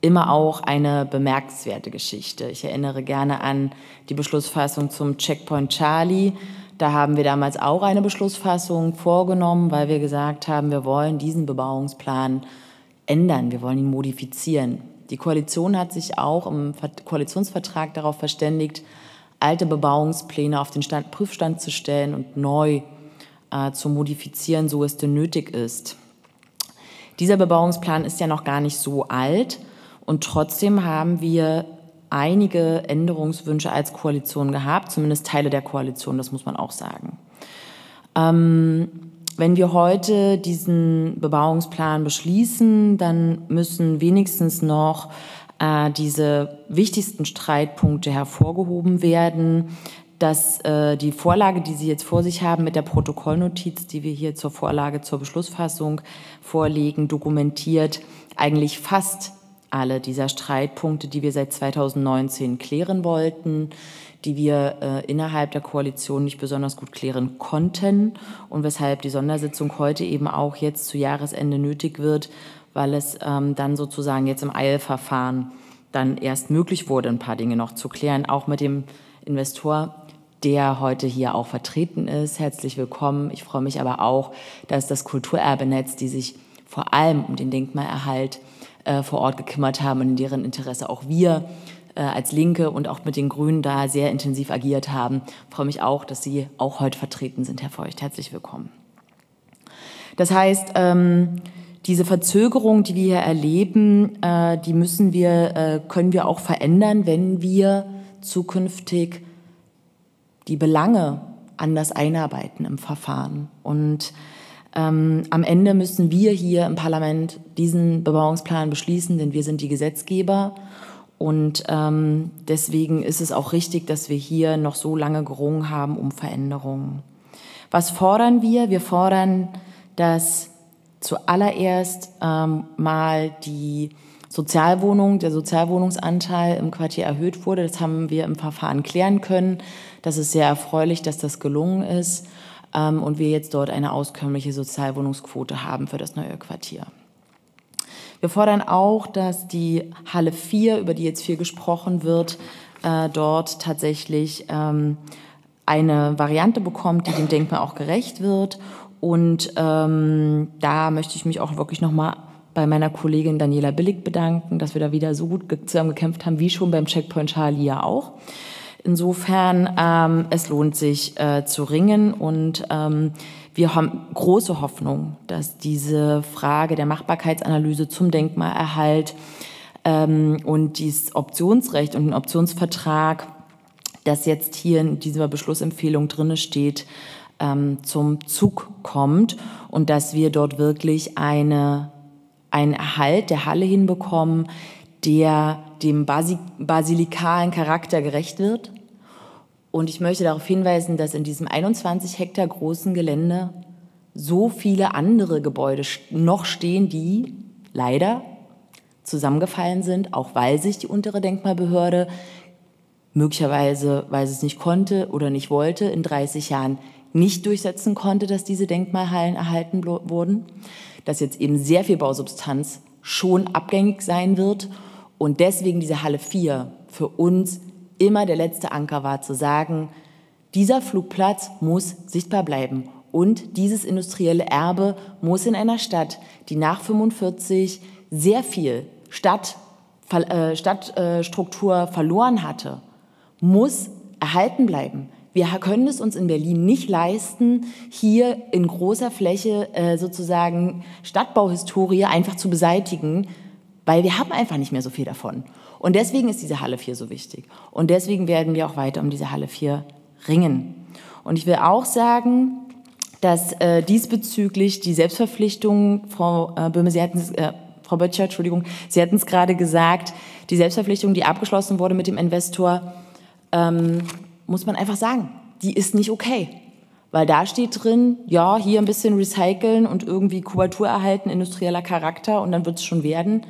immer auch eine bemerkenswerte Geschichte. Ich erinnere gerne an die Beschlussfassung zum Checkpoint Charlie, da haben wir damals auch eine Beschlussfassung vorgenommen, weil wir gesagt haben, wir wollen diesen Bebauungsplan ändern, wir wollen ihn modifizieren. Die Koalition hat sich auch im Koalitionsvertrag darauf verständigt, alte Bebauungspläne auf den Stand, Prüfstand zu stellen und neu äh, zu modifizieren, so es denn nötig ist. Dieser Bebauungsplan ist ja noch gar nicht so alt und trotzdem haben wir einige Änderungswünsche als Koalition gehabt, zumindest Teile der Koalition, das muss man auch sagen. Ähm, wenn wir heute diesen Bebauungsplan beschließen, dann müssen wenigstens noch äh, diese wichtigsten Streitpunkte hervorgehoben werden, dass äh, die Vorlage, die Sie jetzt vor sich haben, mit der Protokollnotiz, die wir hier zur Vorlage zur Beschlussfassung vorlegen, dokumentiert eigentlich fast alle dieser Streitpunkte, die wir seit 2019 klären wollten, die wir äh, innerhalb der Koalition nicht besonders gut klären konnten und weshalb die Sondersitzung heute eben auch jetzt zu Jahresende nötig wird, weil es ähm, dann sozusagen jetzt im Eilverfahren dann erst möglich wurde, ein paar Dinge noch zu klären, auch mit dem Investor, der heute hier auch vertreten ist. Herzlich willkommen. Ich freue mich aber auch, dass das Kulturerbenetz, die sich vor allem um den Denkmalerhalt äh, vor Ort gekümmert haben und in deren Interesse auch wir äh, als Linke und auch mit den Grünen da sehr intensiv agiert haben. Ich freue mich auch, dass Sie auch heute vertreten sind, Herr Feucht. Herzlich willkommen. Das heißt, ähm, diese Verzögerung, die wir hier erleben, äh, die müssen wir, können wir auch verändern, wenn wir zukünftig die Belange anders einarbeiten im Verfahren. Und ähm, am Ende müssen wir hier im Parlament diesen Bebauungsplan beschließen, denn wir sind die Gesetzgeber. Und ähm, deswegen ist es auch richtig, dass wir hier noch so lange gerungen haben um Veränderungen. Was fordern wir? Wir fordern, dass zuallererst ähm, mal die Sozialwohnung, der Sozialwohnungsanteil im Quartier erhöht wurde. Das haben wir im Verfahren klären können. Das ist sehr erfreulich, dass das gelungen ist ähm, und wir jetzt dort eine auskömmliche Sozialwohnungsquote haben für das neue Quartier. Wir fordern auch, dass die Halle 4, über die jetzt viel gesprochen wird, äh, dort tatsächlich ähm, eine Variante bekommt, die dem Denkmal auch gerecht wird. Und ähm, da möchte ich mich auch wirklich nochmal bei meiner Kollegin Daniela Billig bedanken, dass wir da wieder so gut zusammen gekämpft haben, wie schon beim Checkpoint Charlie ja auch. Insofern, ähm, es lohnt sich äh, zu ringen und ähm, wir haben große Hoffnung, dass diese Frage der Machbarkeitsanalyse zum Denkmalerhalt ähm, und dieses Optionsrecht und den Optionsvertrag, das jetzt hier in dieser Beschlussempfehlung drinne steht, ähm, zum Zug kommt und dass wir dort wirklich eine, einen Erhalt der Halle hinbekommen, der dem Basi basilikalen Charakter gerecht wird. Und ich möchte darauf hinweisen, dass in diesem 21 Hektar großen Gelände so viele andere Gebäude noch stehen, die leider zusammengefallen sind, auch weil sich die untere Denkmalbehörde möglicherweise, weil sie es nicht konnte oder nicht wollte, in 30 Jahren nicht durchsetzen konnte, dass diese Denkmalhallen erhalten wurden, dass jetzt eben sehr viel Bausubstanz schon abgängig sein wird und deswegen diese Halle 4 für uns immer der letzte Anker war, zu sagen, dieser Flugplatz muss sichtbar bleiben und dieses industrielle Erbe muss in einer Stadt, die nach 45 sehr viel Stadt, äh, Stadtstruktur verloren hatte, muss erhalten bleiben. Wir können es uns in Berlin nicht leisten, hier in großer Fläche äh, sozusagen Stadtbauhistorie einfach zu beseitigen, weil wir haben einfach nicht mehr so viel davon. Und deswegen ist diese Halle 4 so wichtig. Und deswegen werden wir auch weiter um diese Halle 4 ringen. Und ich will auch sagen, dass äh, diesbezüglich die Selbstverpflichtung, Frau äh, Böhme, Sie hatten es, äh, Frau Böttcher, Entschuldigung, Sie hatten es gerade gesagt, die Selbstverpflichtung, die abgeschlossen wurde mit dem Investor, ähm, muss man einfach sagen, die ist nicht okay. Weil da steht drin, ja, hier ein bisschen recyceln und irgendwie Kubatur erhalten, industrieller Charakter und dann wird es schon werden.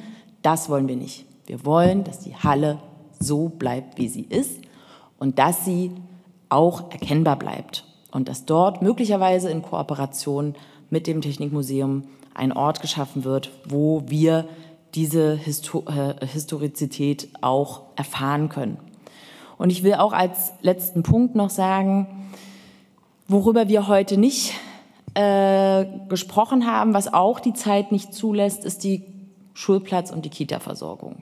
Das wollen wir nicht. Wir wollen, dass die Halle so bleibt, wie sie ist und dass sie auch erkennbar bleibt und dass dort möglicherweise in Kooperation mit dem Technikmuseum ein Ort geschaffen wird, wo wir diese äh, Historizität auch erfahren können. Und ich will auch als letzten Punkt noch sagen, worüber wir heute nicht äh, gesprochen haben, was auch die Zeit nicht zulässt, ist die Schulplatz- und die Kita-Versorgung.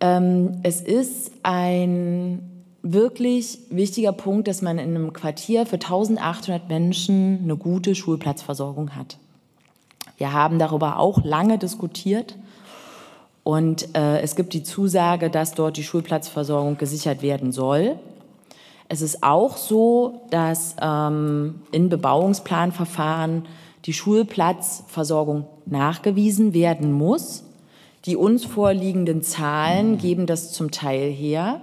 Ähm, es ist ein wirklich wichtiger Punkt, dass man in einem Quartier für 1800 Menschen eine gute Schulplatzversorgung hat. Wir haben darüber auch lange diskutiert und äh, es gibt die Zusage, dass dort die Schulplatzversorgung gesichert werden soll. Es ist auch so, dass ähm, in Bebauungsplanverfahren die Schulplatzversorgung nachgewiesen werden muss. Die uns vorliegenden Zahlen geben das zum Teil her.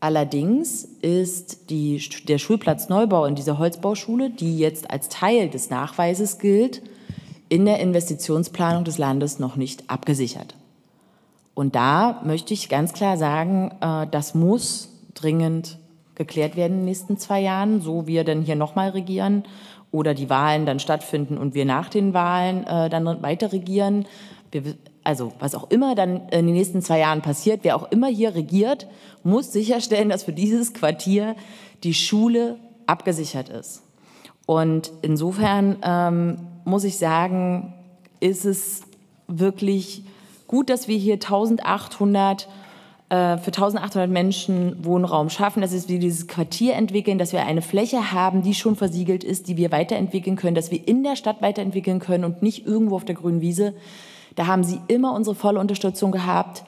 Allerdings ist die, der Schulplatzneubau in dieser Holzbauschule, die jetzt als Teil des Nachweises gilt, in der Investitionsplanung des Landes noch nicht abgesichert. Und da möchte ich ganz klar sagen, äh, das muss dringend geklärt werden in den nächsten zwei Jahren, so wir dann hier nochmal regieren oder die Wahlen dann stattfinden und wir nach den Wahlen äh, dann weiter regieren. Wir, also was auch immer dann in den nächsten zwei Jahren passiert, wer auch immer hier regiert, muss sicherstellen, dass für dieses Quartier die Schule abgesichert ist. Und insofern ähm, muss ich sagen, ist es wirklich gut, dass wir hier 1800 äh, für 1800 Menschen Wohnraum schaffen, dass wir dieses Quartier entwickeln, dass wir eine Fläche haben, die schon versiegelt ist, die wir weiterentwickeln können, dass wir in der Stadt weiterentwickeln können und nicht irgendwo auf der grünen Wiese. Da haben Sie immer unsere volle Unterstützung gehabt.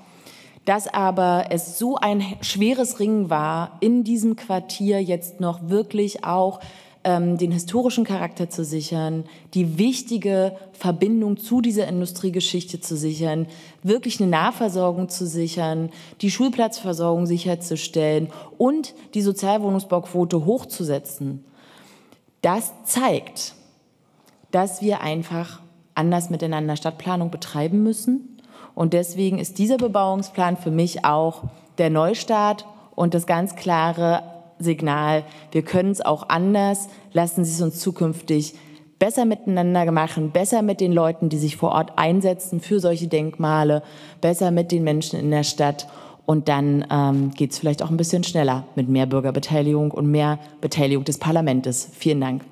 Dass aber es so ein schweres Ringen war, in diesem Quartier jetzt noch wirklich auch ähm, den historischen Charakter zu sichern, die wichtige Verbindung zu dieser Industriegeschichte zu sichern, wirklich eine Nahversorgung zu sichern, die Schulplatzversorgung sicherzustellen und die Sozialwohnungsbauquote hochzusetzen. Das zeigt, dass wir einfach anders miteinander Stadtplanung betreiben müssen. Und deswegen ist dieser Bebauungsplan für mich auch der Neustart und das ganz klare Signal, wir können es auch anders, lassen Sie es uns zukünftig besser miteinander machen, besser mit den Leuten, die sich vor Ort einsetzen für solche Denkmale, besser mit den Menschen in der Stadt. Und dann ähm, geht es vielleicht auch ein bisschen schneller mit mehr Bürgerbeteiligung und mehr Beteiligung des Parlaments. Vielen Dank.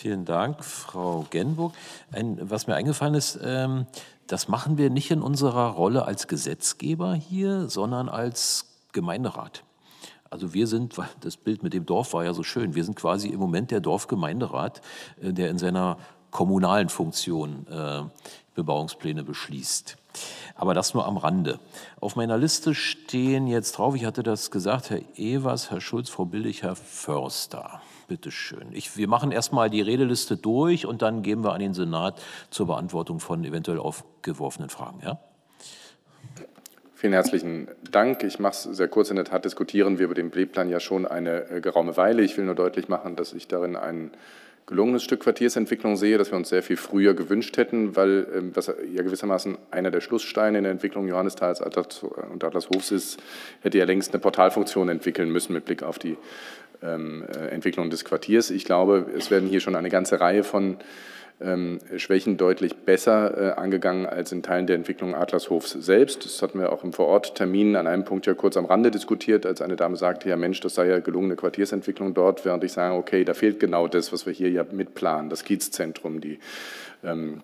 Vielen Dank, Frau Genburg. Ein, was mir eingefallen ist, ähm, das machen wir nicht in unserer Rolle als Gesetzgeber hier, sondern als Gemeinderat. Also wir sind, das Bild mit dem Dorf war ja so schön, wir sind quasi im Moment der Dorfgemeinderat, äh, der in seiner kommunalen Funktion äh, Bebauungspläne beschließt. Aber das nur am Rande. Auf meiner Liste stehen jetzt drauf, ich hatte das gesagt, Herr Evers, Herr Schulz, Frau Billig, Herr Förster. Bitte schön. Ich, wir machen erstmal die Redeliste durch und dann gehen wir an den Senat zur Beantwortung von eventuell aufgeworfenen Fragen. Ja? Vielen herzlichen Dank. Ich mache es sehr kurz. In der Tat diskutieren wir über den B-Plan ja schon eine äh, geraume Weile. Ich will nur deutlich machen, dass ich darin einen gelungenes Stück Quartiersentwicklung sehe, das wir uns sehr viel früher gewünscht hätten, weil ähm, was ja gewissermaßen einer der Schlusssteine in der Entwicklung Johannistals und Atlaszhofs ist, hätte ja längst eine Portalfunktion entwickeln müssen mit Blick auf die ähm, äh, Entwicklung des Quartiers. Ich glaube, es werden hier schon eine ganze Reihe von ähm, Schwächen deutlich besser äh, angegangen als in Teilen der Entwicklung Adlershofs selbst. Das hatten wir auch im Vororttermin an einem Punkt ja kurz am Rande diskutiert, als eine Dame sagte, ja Mensch, das sei ja gelungene Quartiersentwicklung dort, während ich sage, okay, da fehlt genau das, was wir hier ja mitplanen, das Kiezzentrum, die ähm,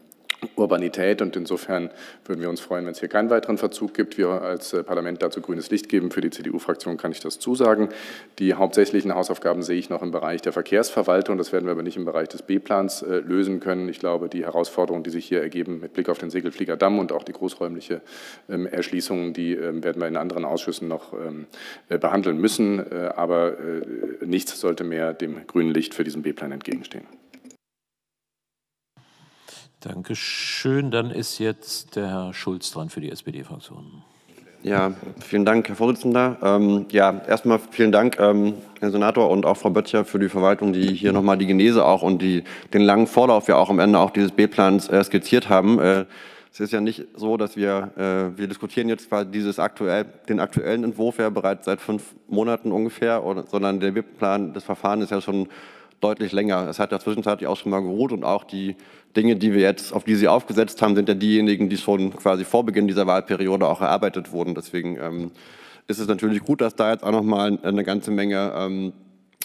Urbanität. Und insofern würden wir uns freuen, wenn es hier keinen weiteren Verzug gibt. Wir als äh, Parlament dazu grünes Licht geben. Für die CDU-Fraktion kann ich das zusagen. Die hauptsächlichen Hausaufgaben sehe ich noch im Bereich der Verkehrsverwaltung. Das werden wir aber nicht im Bereich des B-Plans äh, lösen können. Ich glaube, die Herausforderungen, die sich hier ergeben mit Blick auf den Segelfliegerdamm und auch die großräumliche ähm, Erschließung, die ähm, werden wir in anderen Ausschüssen noch ähm, äh, behandeln müssen. Aber nichts sollte mehr dem grünen Licht für diesen B-Plan entgegenstehen. Dankeschön. Dann ist jetzt der Herr Schulz dran für die SPD-Fraktion. Ja, vielen Dank, Herr Vorsitzender. Ähm, ja, erstmal vielen Dank, ähm, Herr Senator und auch Frau Böttcher für die Verwaltung, die hier nochmal die Genese auch und die, den langen Vorlauf ja auch am Ende auch dieses B-Plans äh, skizziert haben. Äh, es ist ja nicht so, dass wir, äh, wir diskutieren jetzt zwar dieses aktuell, den aktuellen Entwurf ja bereits seit fünf Monaten ungefähr, oder, sondern der B-Plan, das Verfahren ist ja schon deutlich länger. Es hat ja zwischenzeitlich auch schon mal geruht und auch die Dinge, die wir jetzt, auf die Sie aufgesetzt haben, sind ja diejenigen, die schon quasi vor Beginn dieser Wahlperiode auch erarbeitet wurden. Deswegen ähm, ist es natürlich gut, dass da jetzt auch noch mal eine ganze Menge ähm,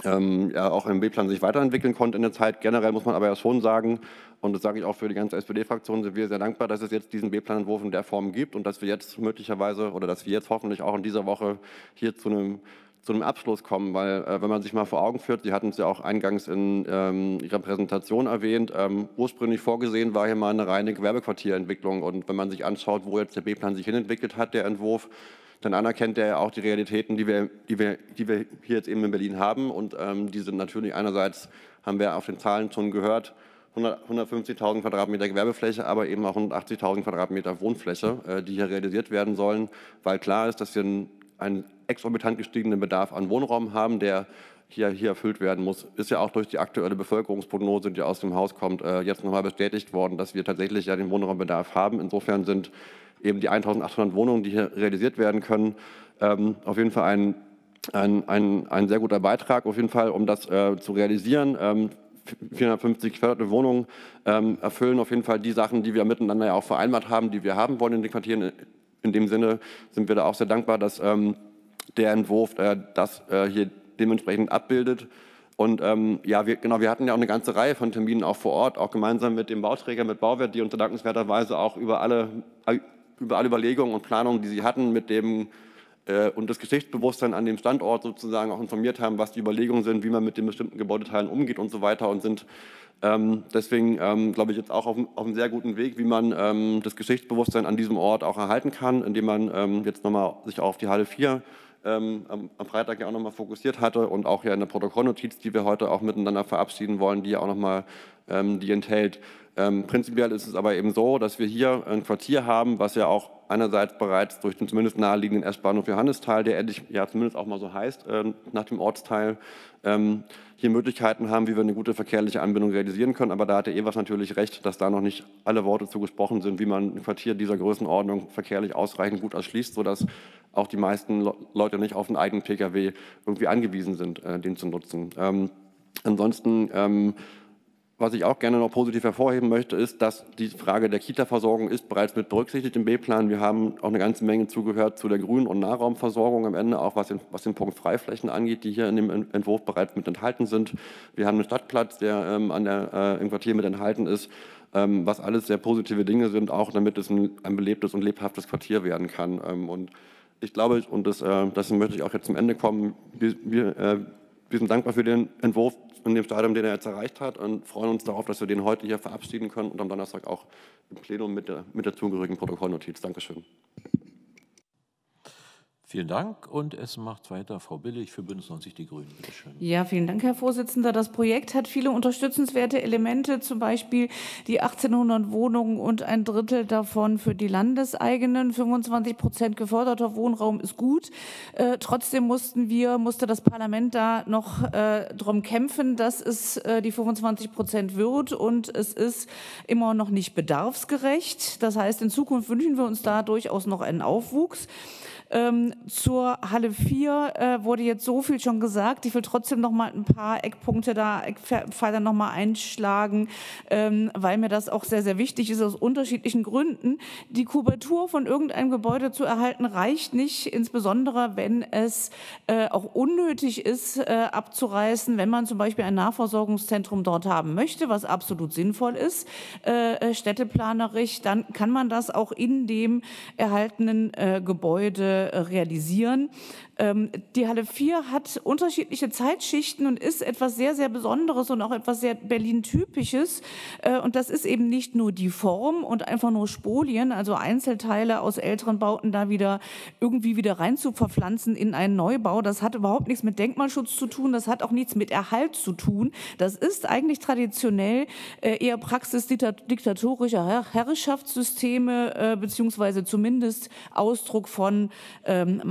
ähm, ja, auch im B-Plan sich weiterentwickeln konnte in der Zeit. Generell muss man aber ja schon sagen, und das sage ich auch für die ganze SPD-Fraktion, sind wir sehr dankbar, dass es jetzt diesen B-Planentwurf in der Form gibt und dass wir jetzt möglicherweise oder dass wir jetzt hoffentlich auch in dieser Woche hier zu einem zu einem Abschluss kommen, weil äh, wenn man sich mal vor Augen führt, Sie hatten es ja auch eingangs in ähm, Ihrer Präsentation erwähnt, ähm, ursprünglich vorgesehen war hier mal eine reine Gewerbequartierentwicklung. Und wenn man sich anschaut, wo jetzt der B-Plan sich hinentwickelt hat, der Entwurf, dann anerkennt er auch die Realitäten, die wir, die wir, die wir hier jetzt eben in Berlin haben. Und ähm, die sind natürlich einerseits, haben wir auf den Zahlen schon gehört, 150.000 Quadratmeter Gewerbefläche, aber eben auch 180.000 Quadratmeter Wohnfläche, äh, die hier realisiert werden sollen, weil klar ist, dass wir ein einen exorbitant gestiegenen Bedarf an Wohnraum haben, der hier, hier erfüllt werden muss. Ist ja auch durch die aktuelle Bevölkerungsprognose, die aus dem Haus kommt, äh, jetzt nochmal bestätigt worden, dass wir tatsächlich ja den Wohnraumbedarf haben. Insofern sind eben die 1800 Wohnungen, die hier realisiert werden können, ähm, auf jeden Fall ein, ein, ein, ein sehr guter Beitrag, auf jeden Fall, um das äh, zu realisieren. Ähm, 450 geförderte Wohnungen ähm, erfüllen auf jeden Fall die Sachen, die wir miteinander ja auch vereinbart haben, die wir haben wollen in den Quartieren in dem Sinne sind wir da auch sehr dankbar, dass ähm, der Entwurf äh, das äh, hier dementsprechend abbildet. Und ähm, ja, wir, genau, wir hatten ja auch eine ganze Reihe von Terminen auch vor Ort, auch gemeinsam mit dem Bauträger, mit Bauwert, die uns dankenswerterweise auch über alle, über alle Überlegungen und Planungen, die sie hatten, mit dem äh, und das Geschichtsbewusstsein an dem Standort sozusagen auch informiert haben, was die Überlegungen sind, wie man mit den bestimmten Gebäudeteilen umgeht und so weiter und sind ähm, deswegen ähm, glaube ich jetzt auch auf, auf, einem sehr guten Weg, wie man ähm, das Geschichtsbewusstsein an diesem Ort auch erhalten kann, indem man ähm, jetzt nochmal sich auf die Halle 4 ähm, am, am, Freitag ja auch nochmal fokussiert hatte und auch ja in der Protokollnotiz, die wir heute auch miteinander verabschieden wollen, die ja auch nochmal ähm, die enthält. prinzipiell ist es aber eben so, dass wir hier ein Quartier haben, was ja auch einerseits bereits durch den zumindest naheliegenden S-Bahnhof Johannisthal, der endlich ja zumindest auch mal so heißt, äh, nach dem Ortsteil, ähm, hier Möglichkeiten haben, wie wir eine gute verkehrliche Anbindung realisieren können. Aber da hat der Ewers natürlich recht, dass da noch nicht alle Worte zugesprochen sind, wie man ein Quartier dieser Größenordnung verkehrlich ausreichend gut erschließt, sodass auch die meisten Leute nicht auf einen eigenen Pkw irgendwie angewiesen sind, äh, den zu nutzen. Ähm, ansonsten ähm, was ich auch gerne noch positiv hervorheben möchte, ist, dass die Frage der Kita-Versorgung ist bereits mit berücksichtigt im B-Plan. Wir haben auch eine ganze Menge zugehört zu der Grün- und Nahraumversorgung am Ende, auch was den, was den Punkt Freiflächen angeht, die hier in dem Entwurf bereits mit enthalten sind. Wir haben einen Stadtplatz, der ähm, an der, äh, im Quartier mit enthalten ist, ähm, was alles sehr positive Dinge sind, auch damit es ein, ein belebtes und lebhaftes Quartier werden kann. Ähm, und ich glaube, und das, äh, dessen möchte ich auch jetzt zum Ende kommen, wir, wir, äh, wir sind dankbar für den Entwurf in dem Stadium, den er jetzt erreicht hat und freuen uns darauf, dass wir den heute hier verabschieden können und am Donnerstag auch im Plenum mit der, mit der zugehörigen Protokollnotiz. Dankeschön. Vielen Dank. Und es macht weiter Frau Billig für Bündnis 90 Die Grünen. Bitte schön. Ja, vielen Dank, Herr Vorsitzender. Das Projekt hat viele unterstützenswerte Elemente, zum Beispiel die 1800 Wohnungen und ein Drittel davon für die landeseigenen. 25 Prozent geförderter Wohnraum ist gut. Äh, trotzdem mussten wir, musste das Parlament da noch äh, drum kämpfen, dass es äh, die 25 Prozent wird und es ist immer noch nicht bedarfsgerecht. Das heißt, in Zukunft wünschen wir uns da durchaus noch einen Aufwuchs. Ähm, zur Halle 4 äh, wurde jetzt so viel schon gesagt. Ich will trotzdem noch mal ein paar Eckpunkte da, Eckpfeiler noch mal einschlagen, ähm, weil mir das auch sehr, sehr wichtig ist aus unterschiedlichen Gründen. Die Kubatur von irgendeinem Gebäude zu erhalten reicht nicht, insbesondere wenn es äh, auch unnötig ist, äh, abzureißen, wenn man zum Beispiel ein Nahversorgungszentrum dort haben möchte, was absolut sinnvoll ist, äh, äh städteplanerisch, dann kann man das auch in dem erhaltenen äh, Gebäude realisieren. Ähm, die Halle 4 hat unterschiedliche Zeitschichten und ist etwas sehr, sehr Besonderes und auch etwas sehr Berlin-typisches. Äh, und das ist eben nicht nur die Form und einfach nur Spolien, also Einzelteile aus älteren Bauten da wieder irgendwie wieder rein zu verpflanzen in einen Neubau. Das hat überhaupt nichts mit Denkmalschutz zu tun. Das hat auch nichts mit Erhalt zu tun. Das ist eigentlich traditionell äh, eher Praxis diktatorischer Herrschaftssysteme, äh, beziehungsweise zumindest Ausdruck von ähm,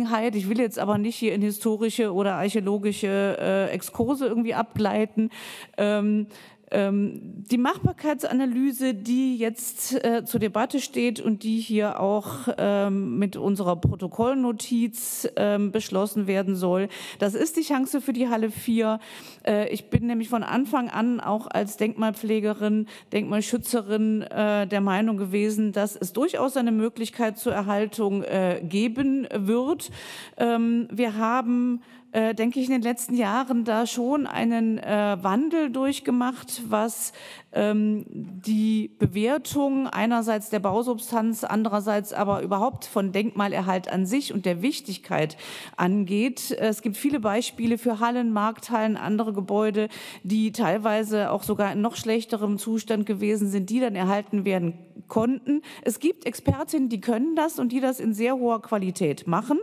Vergangenheit. Ich will jetzt aber nicht hier in historische oder archäologische äh, Exkurse irgendwie abgleiten. Ähm, die Machbarkeitsanalyse, die jetzt äh, zur Debatte steht und die hier auch ähm, mit unserer Protokollnotiz ähm, beschlossen werden soll, das ist die Chance für die Halle 4. Äh, ich bin nämlich von Anfang an auch als Denkmalpflegerin, Denkmalschützerin äh, der Meinung gewesen, dass es durchaus eine Möglichkeit zur Erhaltung äh, geben wird. Ähm, wir haben äh, denke ich, in den letzten Jahren da schon einen äh, Wandel durchgemacht, was die Bewertung einerseits der Bausubstanz, andererseits aber überhaupt von Denkmalerhalt an sich und der Wichtigkeit angeht. Es gibt viele Beispiele für Hallen, Markthallen, andere Gebäude, die teilweise auch sogar in noch schlechterem Zustand gewesen sind, die dann erhalten werden konnten. Es gibt Expertinnen, die können das und die das in sehr hoher Qualität machen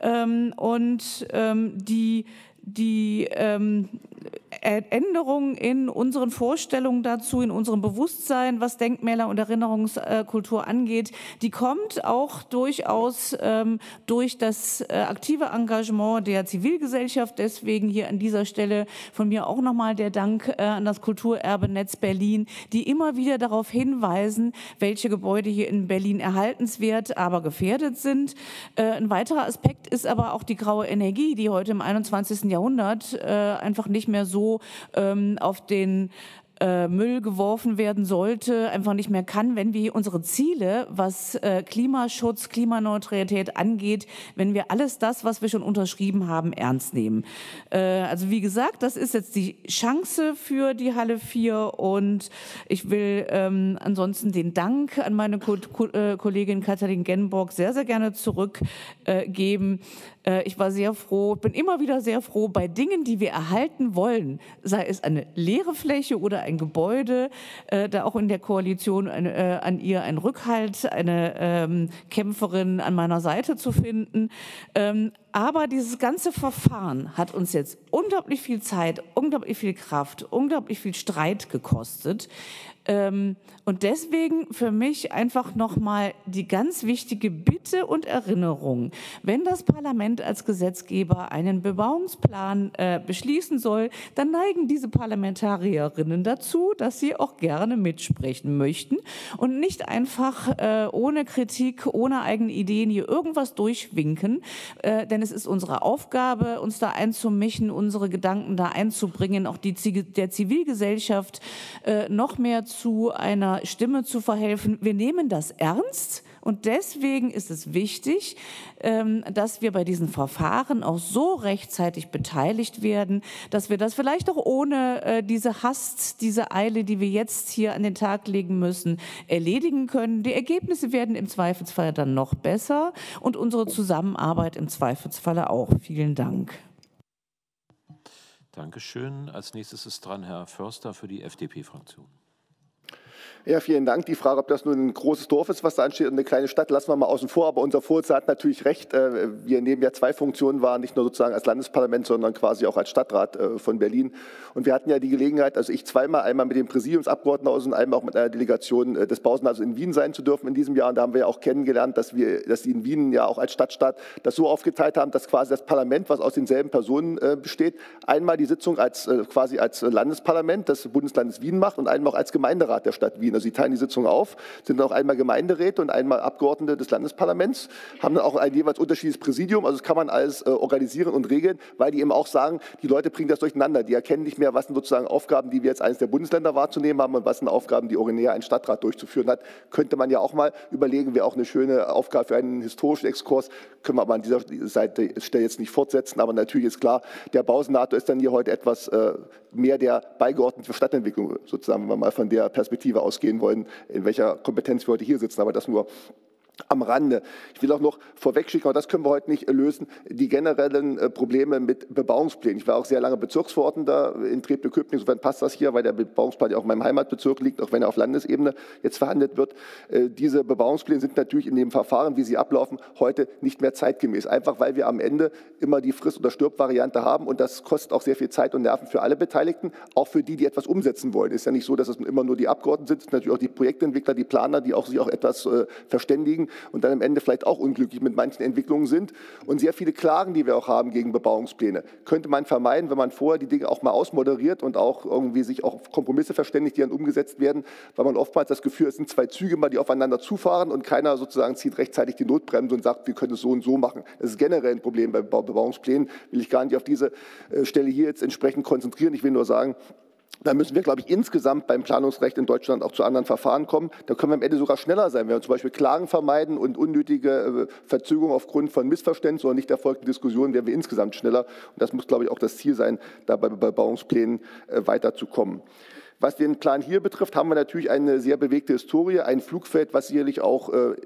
ähm, und ähm, die die ähm, Änderungen in unseren Vorstellungen dazu, in unserem Bewusstsein, was Denkmäler und Erinnerungskultur angeht, die kommt auch durchaus ähm, durch das äh, aktive Engagement der Zivilgesellschaft. Deswegen hier an dieser Stelle von mir auch nochmal der Dank äh, an das Kulturerbenetz Berlin, die immer wieder darauf hinweisen, welche Gebäude hier in Berlin erhaltenswert, aber gefährdet sind. Äh, ein weiterer Aspekt ist aber auch die graue Energie, die heute im 21. Jahrhundert äh, einfach nicht mehr so ähm, auf den äh, Müll geworfen werden sollte, einfach nicht mehr kann, wenn wir unsere Ziele, was äh, Klimaschutz, Klimaneutralität angeht, wenn wir alles das, was wir schon unterschrieben haben, ernst nehmen. Äh, also wie gesagt, das ist jetzt die Chance für die Halle 4 und ich will ähm, ansonsten den Dank an meine Ko Ko äh, Kollegin Katharin Genborg sehr, sehr gerne zurückgeben. Äh, ich war sehr froh, bin immer wieder sehr froh bei Dingen, die wir erhalten wollen, sei es eine leere Fläche oder ein Gebäude, äh, da auch in der Koalition eine, äh, an ihr ein Rückhalt, eine ähm, Kämpferin an meiner Seite zu finden. Ähm, aber dieses ganze Verfahren hat uns jetzt unglaublich viel Zeit, unglaublich viel Kraft, unglaublich viel Streit gekostet. Ähm, und deswegen für mich einfach nochmal die ganz wichtige Bitte und Erinnerung, wenn das Parlament als Gesetzgeber einen Bebauungsplan äh, beschließen soll, dann neigen diese Parlamentarierinnen dazu, dass sie auch gerne mitsprechen möchten und nicht einfach äh, ohne Kritik, ohne eigene Ideen hier irgendwas durchwinken. Äh, denn denn es ist unsere Aufgabe, uns da einzumischen, unsere Gedanken da einzubringen, auch die, der Zivilgesellschaft äh, noch mehr zu einer Stimme zu verhelfen. Wir nehmen das ernst. Und deswegen ist es wichtig, ähm, dass wir bei diesen Verfahren auch so rechtzeitig beteiligt werden, dass wir das vielleicht auch ohne äh, diese Hast, diese Eile, die wir jetzt hier an den Tag legen müssen, erledigen können. Die Ergebnisse werden im Zweifelsfall dann noch besser und unsere Zusammenarbeit im Zweifelsfalle auch. Vielen Dank. Dankeschön. Als nächstes ist dran Herr Förster für die FDP-Fraktion. Ja, vielen Dank. Die Frage, ob das nun ein großes Dorf ist, was da ansteht, und eine kleine Stadt, lassen wir mal außen vor. Aber unser Vorsitzender hat natürlich recht. Äh, wir nehmen ja zwei Funktionen wahr, nicht nur sozusagen als Landesparlament, sondern quasi auch als Stadtrat äh, von Berlin. Und wir hatten ja die Gelegenheit, also ich zweimal, einmal mit dem Präsidiumsabgeordneten aus und einmal auch mit einer Delegation äh, des Bausenats in Wien sein zu dürfen in diesem Jahr. Und da haben wir ja auch kennengelernt, dass wir, dass die in Wien ja auch als Stadtstaat das so aufgeteilt haben, dass quasi das Parlament, was aus denselben Personen besteht, einmal die Sitzung als quasi als Landesparlament des Bundeslandes Wien macht und einmal auch als Gemeinderat der Stadt Wien. Also sie teilen die Sitzung auf, sind dann auch einmal Gemeinderäte und einmal Abgeordnete des Landesparlaments, haben dann auch ein jeweils unterschiedliches Präsidium. Also das kann man alles äh, organisieren und regeln, weil die eben auch sagen, die Leute bringen das durcheinander. Die erkennen nicht mehr, was sind sozusagen Aufgaben, die wir jetzt eines der Bundesländer wahrzunehmen haben und was sind Aufgaben, die originär ein Stadtrat durchzuführen hat. Könnte man ja auch mal überlegen, wäre auch eine schöne Aufgabe für einen historischen Exkurs. Können wir aber an dieser Seite Stelle jetzt nicht fortsetzen. Aber natürlich ist klar, der Bausenator ist dann hier heute etwas äh, mehr der Beigeordnete für Stadtentwicklung, sozusagen, wenn wir mal von der Perspektive ausgehen wollen, in welcher Kompetenz wir heute hier sitzen. Aber das nur am Rande. Ich will auch noch vorwegschicken, aber das können wir heute nicht lösen, die generellen äh, Probleme mit Bebauungsplänen. Ich war auch sehr lange Bezirksverordneter in Treptow-Köpenick, insofern passt das hier, weil der Bebauungsplan ja auch in meinem Heimatbezirk liegt, auch wenn er auf Landesebene jetzt verhandelt wird. Äh, diese Bebauungspläne sind natürlich in dem Verfahren, wie sie ablaufen, heute nicht mehr zeitgemäß. Einfach weil wir am Ende immer die Frist- oder Stirb-Variante haben und das kostet auch sehr viel Zeit und Nerven für alle Beteiligten, auch für die, die etwas umsetzen wollen. Es ist ja nicht so, dass es immer nur die Abgeordneten sind, es sind natürlich auch die Projektentwickler, die Planer, die auch sich auch etwas äh, verständigen und dann am Ende vielleicht auch unglücklich mit manchen Entwicklungen sind. Und sehr viele Klagen, die wir auch haben gegen Bebauungspläne, könnte man vermeiden, wenn man vorher die Dinge auch mal ausmoderiert und auch irgendwie sich auch auf Kompromisse verständigt, die dann umgesetzt werden, weil man oftmals das Gefühl, es sind zwei Züge mal, die aufeinander zufahren und keiner sozusagen zieht rechtzeitig die Notbremse und sagt, wir können es so und so machen. Das ist generell ein Problem bei Bebauungsplänen. Will ich gar nicht auf diese äh, Stelle hier jetzt entsprechend konzentrieren. Ich will nur sagen, da müssen wir, glaube ich, insgesamt beim Planungsrecht in Deutschland auch zu anderen Verfahren kommen. Da können wir am Ende sogar schneller sein, wenn wir zum Beispiel Klagen vermeiden und unnötige äh, Verzögerungen aufgrund von Missverständnissen oder nicht erfolgten Diskussionen, werden wir insgesamt schneller. Und das muss, glaube ich, auch das Ziel sein, da bei Bebauungsplänen äh, weiterzukommen. Was den Plan hier betrifft, haben wir natürlich eine sehr bewegte Historie, ein Flugfeld, was sicherlich auch äh,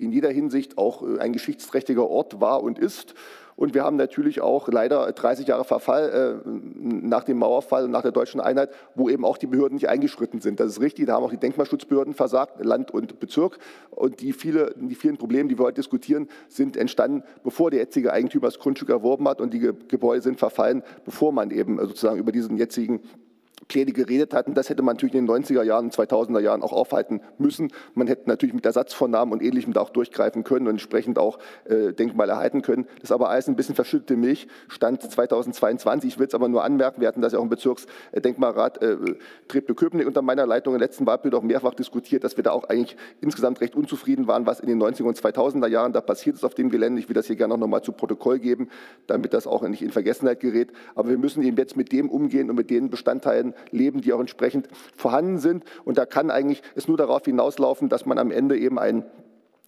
in jeder Hinsicht auch ein geschichtsträchtiger Ort war und ist. Und wir haben natürlich auch leider 30 Jahre Verfall äh, nach dem Mauerfall und nach der deutschen Einheit, wo eben auch die Behörden nicht eingeschritten sind. Das ist richtig, da haben auch die Denkmalschutzbehörden versagt, Land und Bezirk. Und die, viele, die vielen Probleme, die wir heute diskutieren, sind entstanden, bevor der jetzige Eigentümer das Grundstück erworben hat und die Gebäude sind verfallen, bevor man eben sozusagen über diesen jetzigen Pläne geredet hatten. Das hätte man natürlich in den 90er Jahren, 2000er Jahren auch aufhalten müssen. Man hätte natürlich mit Ersatzvornamen und Ähnlichem da auch durchgreifen können und entsprechend auch äh, Denkmal erhalten können. Das ist aber alles ein bisschen verschüttete Milch. Stand 2022. Ich will es aber nur anmerken, wir hatten das ja auch im Bezirksdenkmalrat äh, Treptow-Köpenick unter meiner Leitung im letzten Wahlperiode auch mehrfach diskutiert, dass wir da auch eigentlich insgesamt recht unzufrieden waren, was in den 90er und 2000er Jahren da passiert ist auf dem Gelände. Ich will das hier gerne noch mal zu Protokoll geben, damit das auch nicht in Vergessenheit gerät. Aber wir müssen eben jetzt mit dem umgehen und mit den Bestandteilen leben, die auch entsprechend vorhanden sind. Und da kann eigentlich es nur darauf hinauslaufen, dass man am Ende eben ein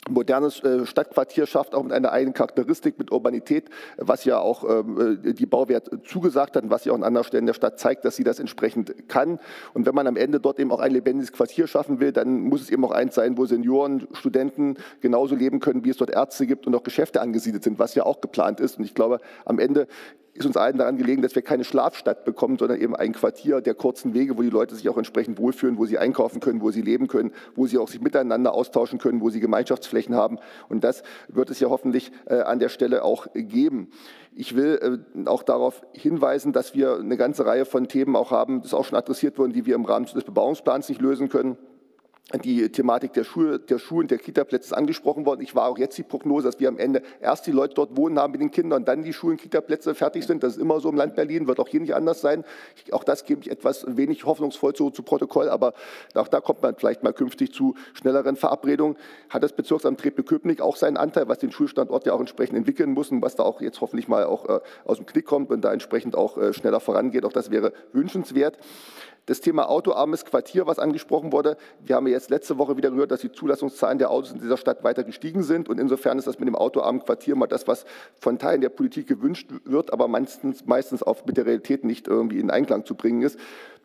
modernes äh, Stadtquartier schafft, auch mit einer eigenen Charakteristik, mit Urbanität, was ja auch äh, die Bauwert zugesagt hat und was ja auch an anderen Stellen der Stadt zeigt, dass sie das entsprechend kann. Und wenn man am Ende dort eben auch ein lebendiges Quartier schaffen will, dann muss es eben auch eins sein, wo Senioren, Studenten genauso leben können, wie es dort Ärzte gibt und auch Geschäfte angesiedelt sind, was ja auch geplant ist. Und ich glaube, am Ende ist uns allen daran gelegen, dass wir keine Schlafstadt bekommen, sondern eben ein Quartier der kurzen Wege, wo die Leute sich auch entsprechend wohlfühlen, wo sie einkaufen können, wo sie leben können, wo sie auch sich miteinander austauschen können, wo sie Gemeinschaftsflächen haben. Und das wird es ja hoffentlich äh, an der Stelle auch geben. Ich will äh, auch darauf hinweisen, dass wir eine ganze Reihe von Themen auch haben, das auch schon adressiert worden, die wir im Rahmen des Bebauungsplans nicht lösen können. Die Thematik der Schuhe, der Schulen, der Kitaplätze ist angesprochen worden. Ich war auch jetzt die Prognose, dass wir am Ende erst die Leute dort wohnen haben mit den Kindern und dann die Schulen, Kitaplätze fertig sind. Das ist immer so im Land Berlin, wird auch hier nicht anders sein. Ich, auch das gebe ich etwas wenig hoffnungsvoll zu, zu Protokoll, aber auch da kommt man vielleicht mal künftig zu schnelleren Verabredungen. Hat das Bezirksamt Treptow-Köpenick auch seinen Anteil, was den Schulstandort ja auch entsprechend entwickeln muss und was da auch jetzt hoffentlich mal auch äh, aus dem Knick kommt und da entsprechend auch äh, schneller vorangeht. Auch das wäre wünschenswert. Das Thema autoarmes Quartier, was angesprochen wurde. Wir haben jetzt letzte Woche wieder gehört, dass die Zulassungszahlen der Autos in dieser Stadt weiter gestiegen sind. Und insofern ist das mit dem autoarmen Quartier mal das, was von Teilen der Politik gewünscht wird, aber meistens, meistens auch mit der Realität nicht irgendwie in Einklang zu bringen ist.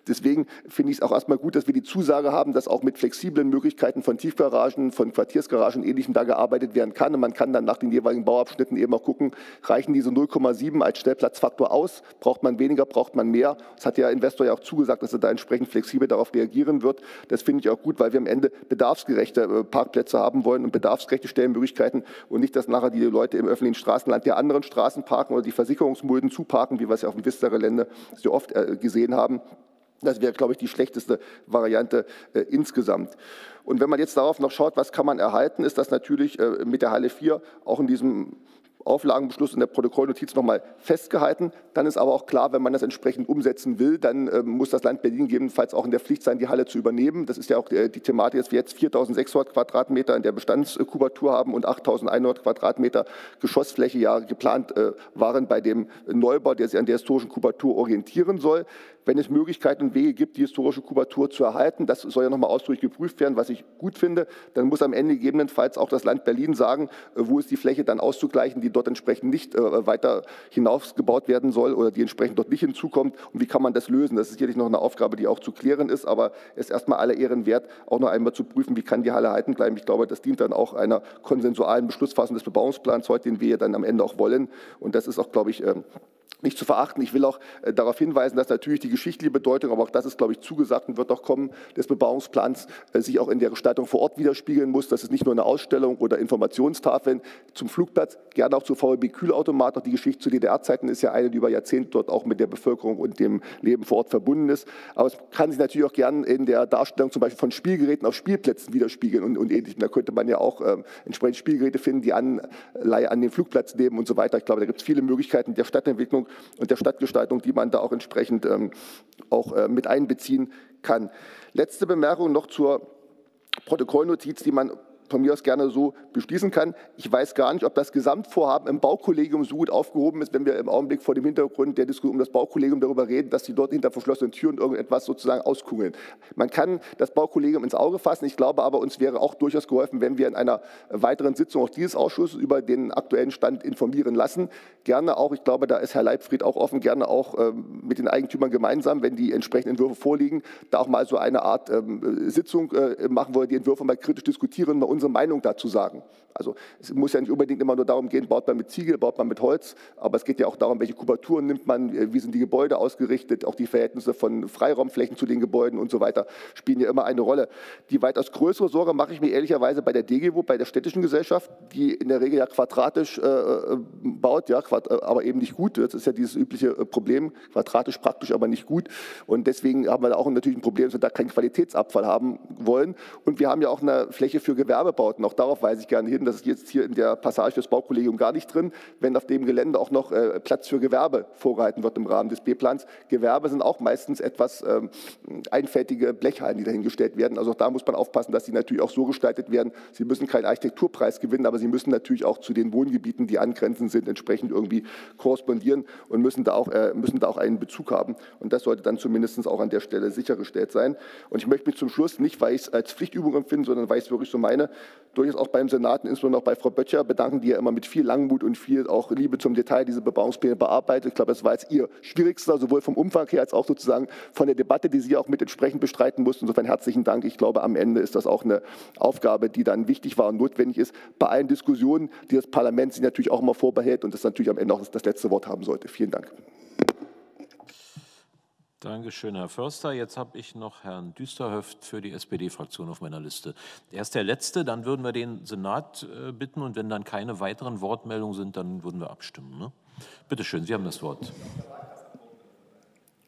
Deswegen finde ich es auch erstmal gut, dass wir die Zusage haben, dass auch mit flexiblen Möglichkeiten von Tiefgaragen, von Quartiersgaragen und Ähnlichem da gearbeitet werden kann. Und man kann dann nach den jeweiligen Bauabschnitten eben auch gucken, reichen diese 0,7 als Stellplatzfaktor aus? Braucht man weniger, braucht man mehr? Das hat der Investor ja auch zugesagt, dass er da entsprechend flexibel darauf reagieren wird. Das finde ich auch gut, weil wir am Ende bedarfsgerechte äh, Parkplätze haben wollen und bedarfsgerechte Stellmöglichkeiten und nicht, dass nachher die Leute im öffentlichen Straßenland der anderen Straßen parken oder die Versicherungsmulden zuparken, wie wir es ja auf dem Vista-Gelände so oft äh, gesehen haben. Das wäre, glaube ich, die schlechteste Variante äh, insgesamt. Und wenn man jetzt darauf noch schaut, was kann man erhalten, ist das natürlich äh, mit der Halle 4 auch in diesem Auflagenbeschluss in der Protokollnotiz nochmal festgehalten. Dann ist aber auch klar, wenn man das entsprechend umsetzen will, dann äh, muss das Land Berlin gegebenenfalls auch in der Pflicht sein, die Halle zu übernehmen. Das ist ja auch äh, die Thematik, dass wir jetzt 4.600 Quadratmeter in der Bestandskubatur haben und 8.100 Quadratmeter Geschossfläche ja geplant äh, waren bei dem Neubau, der sich an der historischen Kubatur orientieren soll wenn es Möglichkeiten und Wege gibt, die historische Kubatur zu erhalten. Das soll ja nochmal ausdrücklich geprüft werden, was ich gut finde. Dann muss am Ende gegebenenfalls auch das Land Berlin sagen, äh, wo ist die Fläche dann auszugleichen, die dort entsprechend nicht äh, weiter hinausgebaut werden soll oder die entsprechend dort nicht hinzukommt. Und wie kann man das lösen? Das ist sicherlich noch eine Aufgabe, die auch zu klären ist, aber es ist erstmal aller Ehren wert, auch noch einmal zu prüfen, wie kann die Halle halten bleiben. Ich glaube, das dient dann auch einer konsensualen Beschlussfassung des Bebauungsplans heute, den wir dann am Ende auch wollen. Und das ist auch, glaube ich, ähm, nicht zu verachten. Ich will auch äh, darauf hinweisen, dass natürlich die geschichtliche Bedeutung, aber auch das ist, glaube ich, zugesagt und wird auch kommen, des Bebauungsplans äh, sich auch in der Gestaltung vor Ort widerspiegeln muss. Das ist nicht nur eine Ausstellung oder Informationstafeln zum Flugplatz, gerne auch zu VLB Kühlautomat. Auch die Geschichte zu DDR-Zeiten ist ja eine, die über Jahrzehnte dort auch mit der Bevölkerung und dem Leben vor Ort verbunden ist. Aber es kann sich natürlich auch gerne in der Darstellung zum Beispiel von Spielgeräten auf Spielplätzen widerspiegeln und, und ähnlichem. Da könnte man ja auch äh, entsprechend Spielgeräte finden, die Anleihe an den Flugplatz nehmen und so weiter. Ich glaube, da gibt es viele Möglichkeiten der Stadtentwicklung und der Stadtgestaltung, die man da auch entsprechend ähm, auch äh, mit einbeziehen kann. Letzte Bemerkung noch zur Protokollnotiz, die man von mir aus gerne so beschließen kann. Ich weiß gar nicht, ob das Gesamtvorhaben im Baukollegium so gut aufgehoben ist, wenn wir im Augenblick vor dem Hintergrund der Diskussion um das Baukollegium darüber reden, dass sie dort hinter verschlossenen Türen irgendetwas sozusagen auskugeln. Man kann das Baukollegium ins Auge fassen. Ich glaube aber, uns wäre auch durchaus geholfen, wenn wir in einer weiteren Sitzung auch dieses Ausschusses über den aktuellen Stand informieren lassen. Gerne auch, ich glaube, da ist Herr Leibfried auch offen, gerne auch ähm, mit den Eigentümern gemeinsam, wenn die entsprechenden Entwürfe vorliegen, da auch mal so eine Art ähm, Sitzung äh, machen, wo wir die Entwürfe mal kritisch diskutieren, mal unsere Meinung dazu sagen. Also es muss ja nicht unbedingt immer nur darum gehen, baut man mit Ziegel, baut man mit Holz, aber es geht ja auch darum, welche Kubaturen nimmt man, äh, wie sind die Gebäude ausgerichtet, auch die Verhältnisse von Freiraumflächen zu den Gebäuden und so weiter spielen ja immer eine Rolle. Die weitaus größere Sorge mache ich mir ehrlicherweise bei der DGWO, bei der städtischen Gesellschaft, die in der Regel ja quadratisch äh, äh baut, ja, äh, aber eben nicht gut. Das ist ja dieses übliche Problem, quadratisch praktisch, aber nicht gut. Und deswegen haben wir da auch natürlich ein Problem, dass wir da keinen Qualitätsabfall haben wollen. Und wir haben ja auch eine Fläche für Gewerbebauten. Auch darauf weise ich gerne hin das ist jetzt hier in der Passage des Baukollegiums gar nicht drin, wenn auf dem Gelände auch noch äh, Platz für Gewerbe vorgehalten wird im Rahmen des B-Plans. Gewerbe sind auch meistens etwas ähm, einfältige Blechhallen, die dahingestellt werden. Also auch da muss man aufpassen, dass sie natürlich auch so gestaltet werden. Sie müssen keinen Architekturpreis gewinnen, aber sie müssen natürlich auch zu den Wohngebieten, die angrenzend sind, entsprechend irgendwie korrespondieren und müssen da auch, äh, müssen da auch einen Bezug haben. Und das sollte dann zumindest auch an der Stelle sichergestellt sein. Und ich möchte mich zum Schluss nicht, weil ich es als Pflichtübung empfinde, sondern weil ich es wirklich so meine, durchaus auch beim Senat insbesondere auch bei Frau Böttcher bedanken, die ja immer mit viel Langmut und viel auch Liebe zum Detail diese Bebauungspläne bearbeitet. Ich glaube, das war jetzt ihr schwierigster, sowohl vom Umfang her als auch sozusagen von der Debatte, die Sie auch mit entsprechend bestreiten mussten. Insofern herzlichen Dank. Ich glaube, am Ende ist das auch eine Aufgabe, die dann wichtig war und notwendig ist. Bei allen Diskussionen, die das Parlament sich natürlich auch immer vorbehält und das natürlich am Ende auch das letzte Wort haben sollte. Vielen Dank. Dankeschön, Herr Förster. Jetzt habe ich noch Herrn Düsterhöft für die SPD-Fraktion auf meiner Liste. Er ist der Letzte, dann würden wir den Senat äh, bitten und wenn dann keine weiteren Wortmeldungen sind, dann würden wir abstimmen. Ne? Bitte schön, Sie haben das Wort.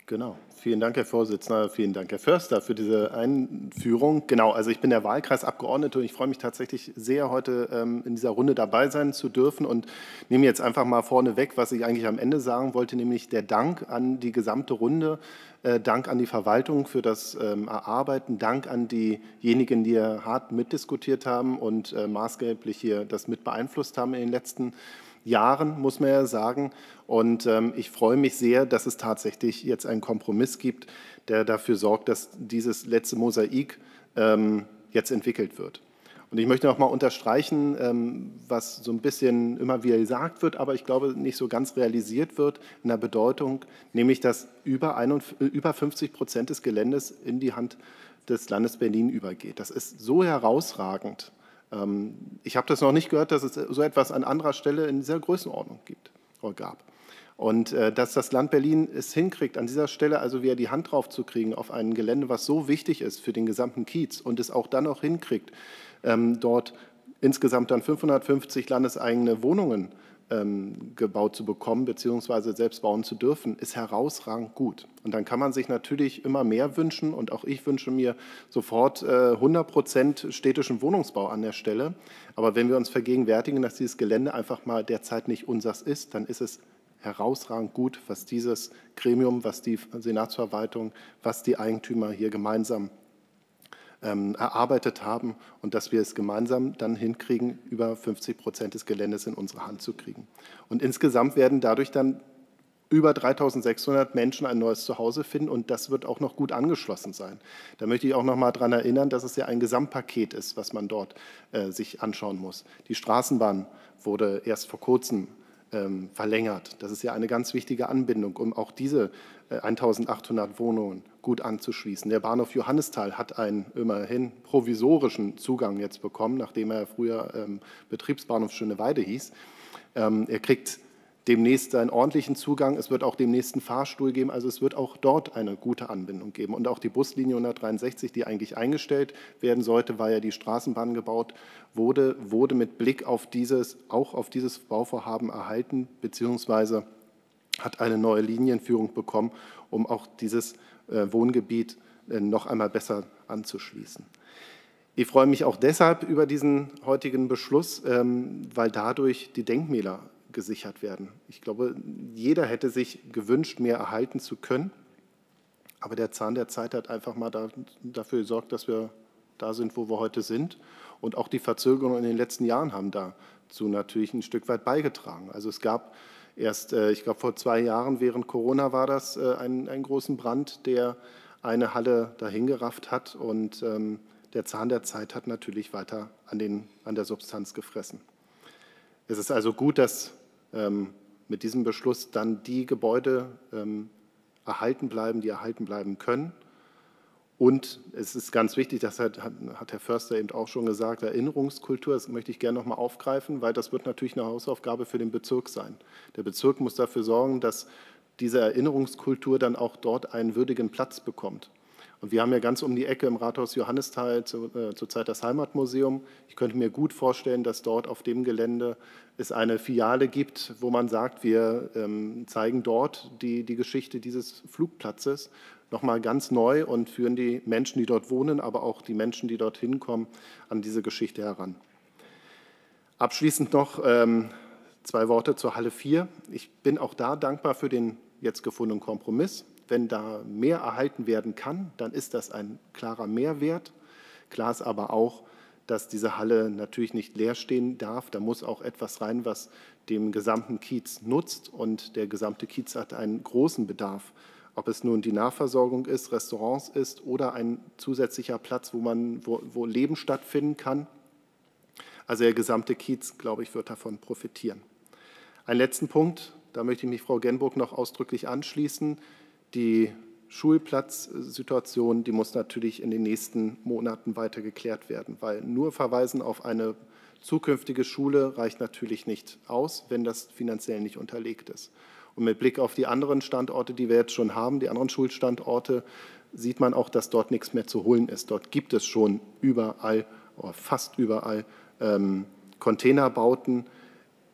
Genau. Vielen Dank, Herr Vorsitzender. Vielen Dank, Herr Förster, für diese Einführung. Genau, also ich bin der Wahlkreisabgeordnete und ich freue mich tatsächlich sehr, heute ähm, in dieser Runde dabei sein zu dürfen und nehme jetzt einfach mal vorne weg, was ich eigentlich am Ende sagen wollte, nämlich der Dank an die gesamte Runde, äh, Dank an die Verwaltung für das ähm, Erarbeiten, Dank an diejenigen, die hart mitdiskutiert haben und äh, maßgeblich hier das mit beeinflusst haben in den letzten Jahren. Jahren, muss man ja sagen. Und ähm, ich freue mich sehr, dass es tatsächlich jetzt einen Kompromiss gibt, der dafür sorgt, dass dieses letzte Mosaik ähm, jetzt entwickelt wird. Und ich möchte noch mal unterstreichen, ähm, was so ein bisschen immer wieder gesagt wird, aber ich glaube nicht so ganz realisiert wird in der Bedeutung, nämlich dass über, 50 Prozent des Geländes in die Hand des Landes Berlin übergeht. Das ist so herausragend. Ähm, ich habe das noch nicht gehört, dass es so etwas an anderer Stelle in dieser Größenordnung gibt oder gab. Und äh, dass das Land Berlin es hinkriegt, an dieser Stelle also wieder die Hand drauf zu kriegen auf ein Gelände, was so wichtig ist für den gesamten Kiez und es auch dann noch hinkriegt, ähm, dort insgesamt dann 550 landeseigene Wohnungen ähm, gebaut zu bekommen, beziehungsweise selbst bauen zu dürfen, ist herausragend gut. Und dann kann man sich natürlich immer mehr wünschen und auch ich wünsche mir sofort äh, 100 Prozent städtischen Wohnungsbau an der Stelle. Aber wenn wir uns vergegenwärtigen, dass dieses Gelände einfach mal derzeit nicht unsers ist, dann ist es herausragend gut, was dieses Gremium, was die Senatsverwaltung, was die Eigentümer hier gemeinsam ähm, erarbeitet haben und dass wir es gemeinsam dann hinkriegen, über 50 Prozent des Geländes in unsere Hand zu kriegen. Und insgesamt werden dadurch dann über 3600 Menschen ein neues Zuhause finden und das wird auch noch gut angeschlossen sein. Da möchte ich auch noch mal daran erinnern, dass es ja ein Gesamtpaket ist, was man dort äh, sich anschauen muss. Die Straßenbahn wurde erst vor kurzem verlängert. Das ist ja eine ganz wichtige Anbindung, um auch diese äh, 1800 Wohnungen gut anzuschließen. Der Bahnhof Johannisthal hat einen immerhin provisorischen Zugang jetzt bekommen, nachdem er früher ähm, Betriebsbahnhof Schöneweide hieß. Ähm, er kriegt demnächst einen ordentlichen Zugang. Es wird auch demnächst einen Fahrstuhl geben. Also es wird auch dort eine gute Anbindung geben. Und auch die Buslinie 163, die eigentlich eingestellt werden sollte, weil ja die Straßenbahn gebaut wurde, wurde mit Blick auf dieses, auch auf dieses Bauvorhaben erhalten, beziehungsweise hat eine neue Linienführung bekommen, um auch dieses äh, Wohngebiet äh, noch einmal besser anzuschließen. Ich freue mich auch deshalb über diesen heutigen Beschluss, ähm, weil dadurch die Denkmäler gesichert werden. Ich glaube, jeder hätte sich gewünscht, mehr erhalten zu können. Aber der Zahn der Zeit hat einfach mal dafür gesorgt, dass wir da sind, wo wir heute sind. Und auch die Verzögerungen in den letzten Jahren haben dazu natürlich ein Stück weit beigetragen. Also es gab erst, äh, ich glaube, vor zwei Jahren während Corona war das äh, ein, einen großen Brand, der eine Halle dahingerafft hat. Und ähm, der Zahn der Zeit hat natürlich weiter an, den, an der Substanz gefressen. Es ist also gut, dass mit diesem Beschluss dann die Gebäude ähm, erhalten bleiben, die erhalten bleiben können. Und es ist ganz wichtig, das hat, hat, Herr Förster eben auch schon gesagt, Erinnerungskultur, das möchte ich gerne noch mal aufgreifen, weil das wird natürlich eine Hausaufgabe für den Bezirk sein. Der Bezirk muss dafür sorgen, dass diese Erinnerungskultur dann auch dort einen würdigen Platz bekommt. Und wir haben ja ganz um die Ecke im Rathaus Johannisthal zu, äh, zurzeit das Heimatmuseum. Ich könnte mir gut vorstellen, dass dort auf dem Gelände es eine Filiale gibt, wo man sagt, wir ähm, zeigen dort die, die Geschichte dieses Flugplatzes nochmal ganz neu und führen die Menschen, die dort wohnen, aber auch die Menschen, die dorthin kommen, an diese Geschichte heran. Abschließend noch ähm, zwei Worte zur Halle 4. Ich bin auch da dankbar für den jetzt gefundenen Kompromiss. Wenn da mehr erhalten werden kann, dann ist das ein klarer Mehrwert. Klar ist aber auch, dass diese Halle natürlich nicht leer stehen darf. Da muss auch etwas rein, was dem gesamten Kiez nutzt. Und der gesamte Kiez hat einen großen Bedarf. Ob es nun die Nahversorgung ist, Restaurants ist oder ein zusätzlicher Platz, wo, man, wo, wo Leben stattfinden kann. Also der gesamte Kiez, glaube ich, wird davon profitieren. Ein letzten Punkt, da möchte ich mich Frau Genburg noch ausdrücklich anschließen. Die Schulplatzsituation, die muss natürlich in den nächsten Monaten weiter geklärt werden, weil nur Verweisen auf eine zukünftige Schule reicht natürlich nicht aus, wenn das finanziell nicht unterlegt ist. Und mit Blick auf die anderen Standorte, die wir jetzt schon haben, die anderen Schulstandorte, sieht man auch, dass dort nichts mehr zu holen ist. Dort gibt es schon überall oder fast überall ähm, Containerbauten,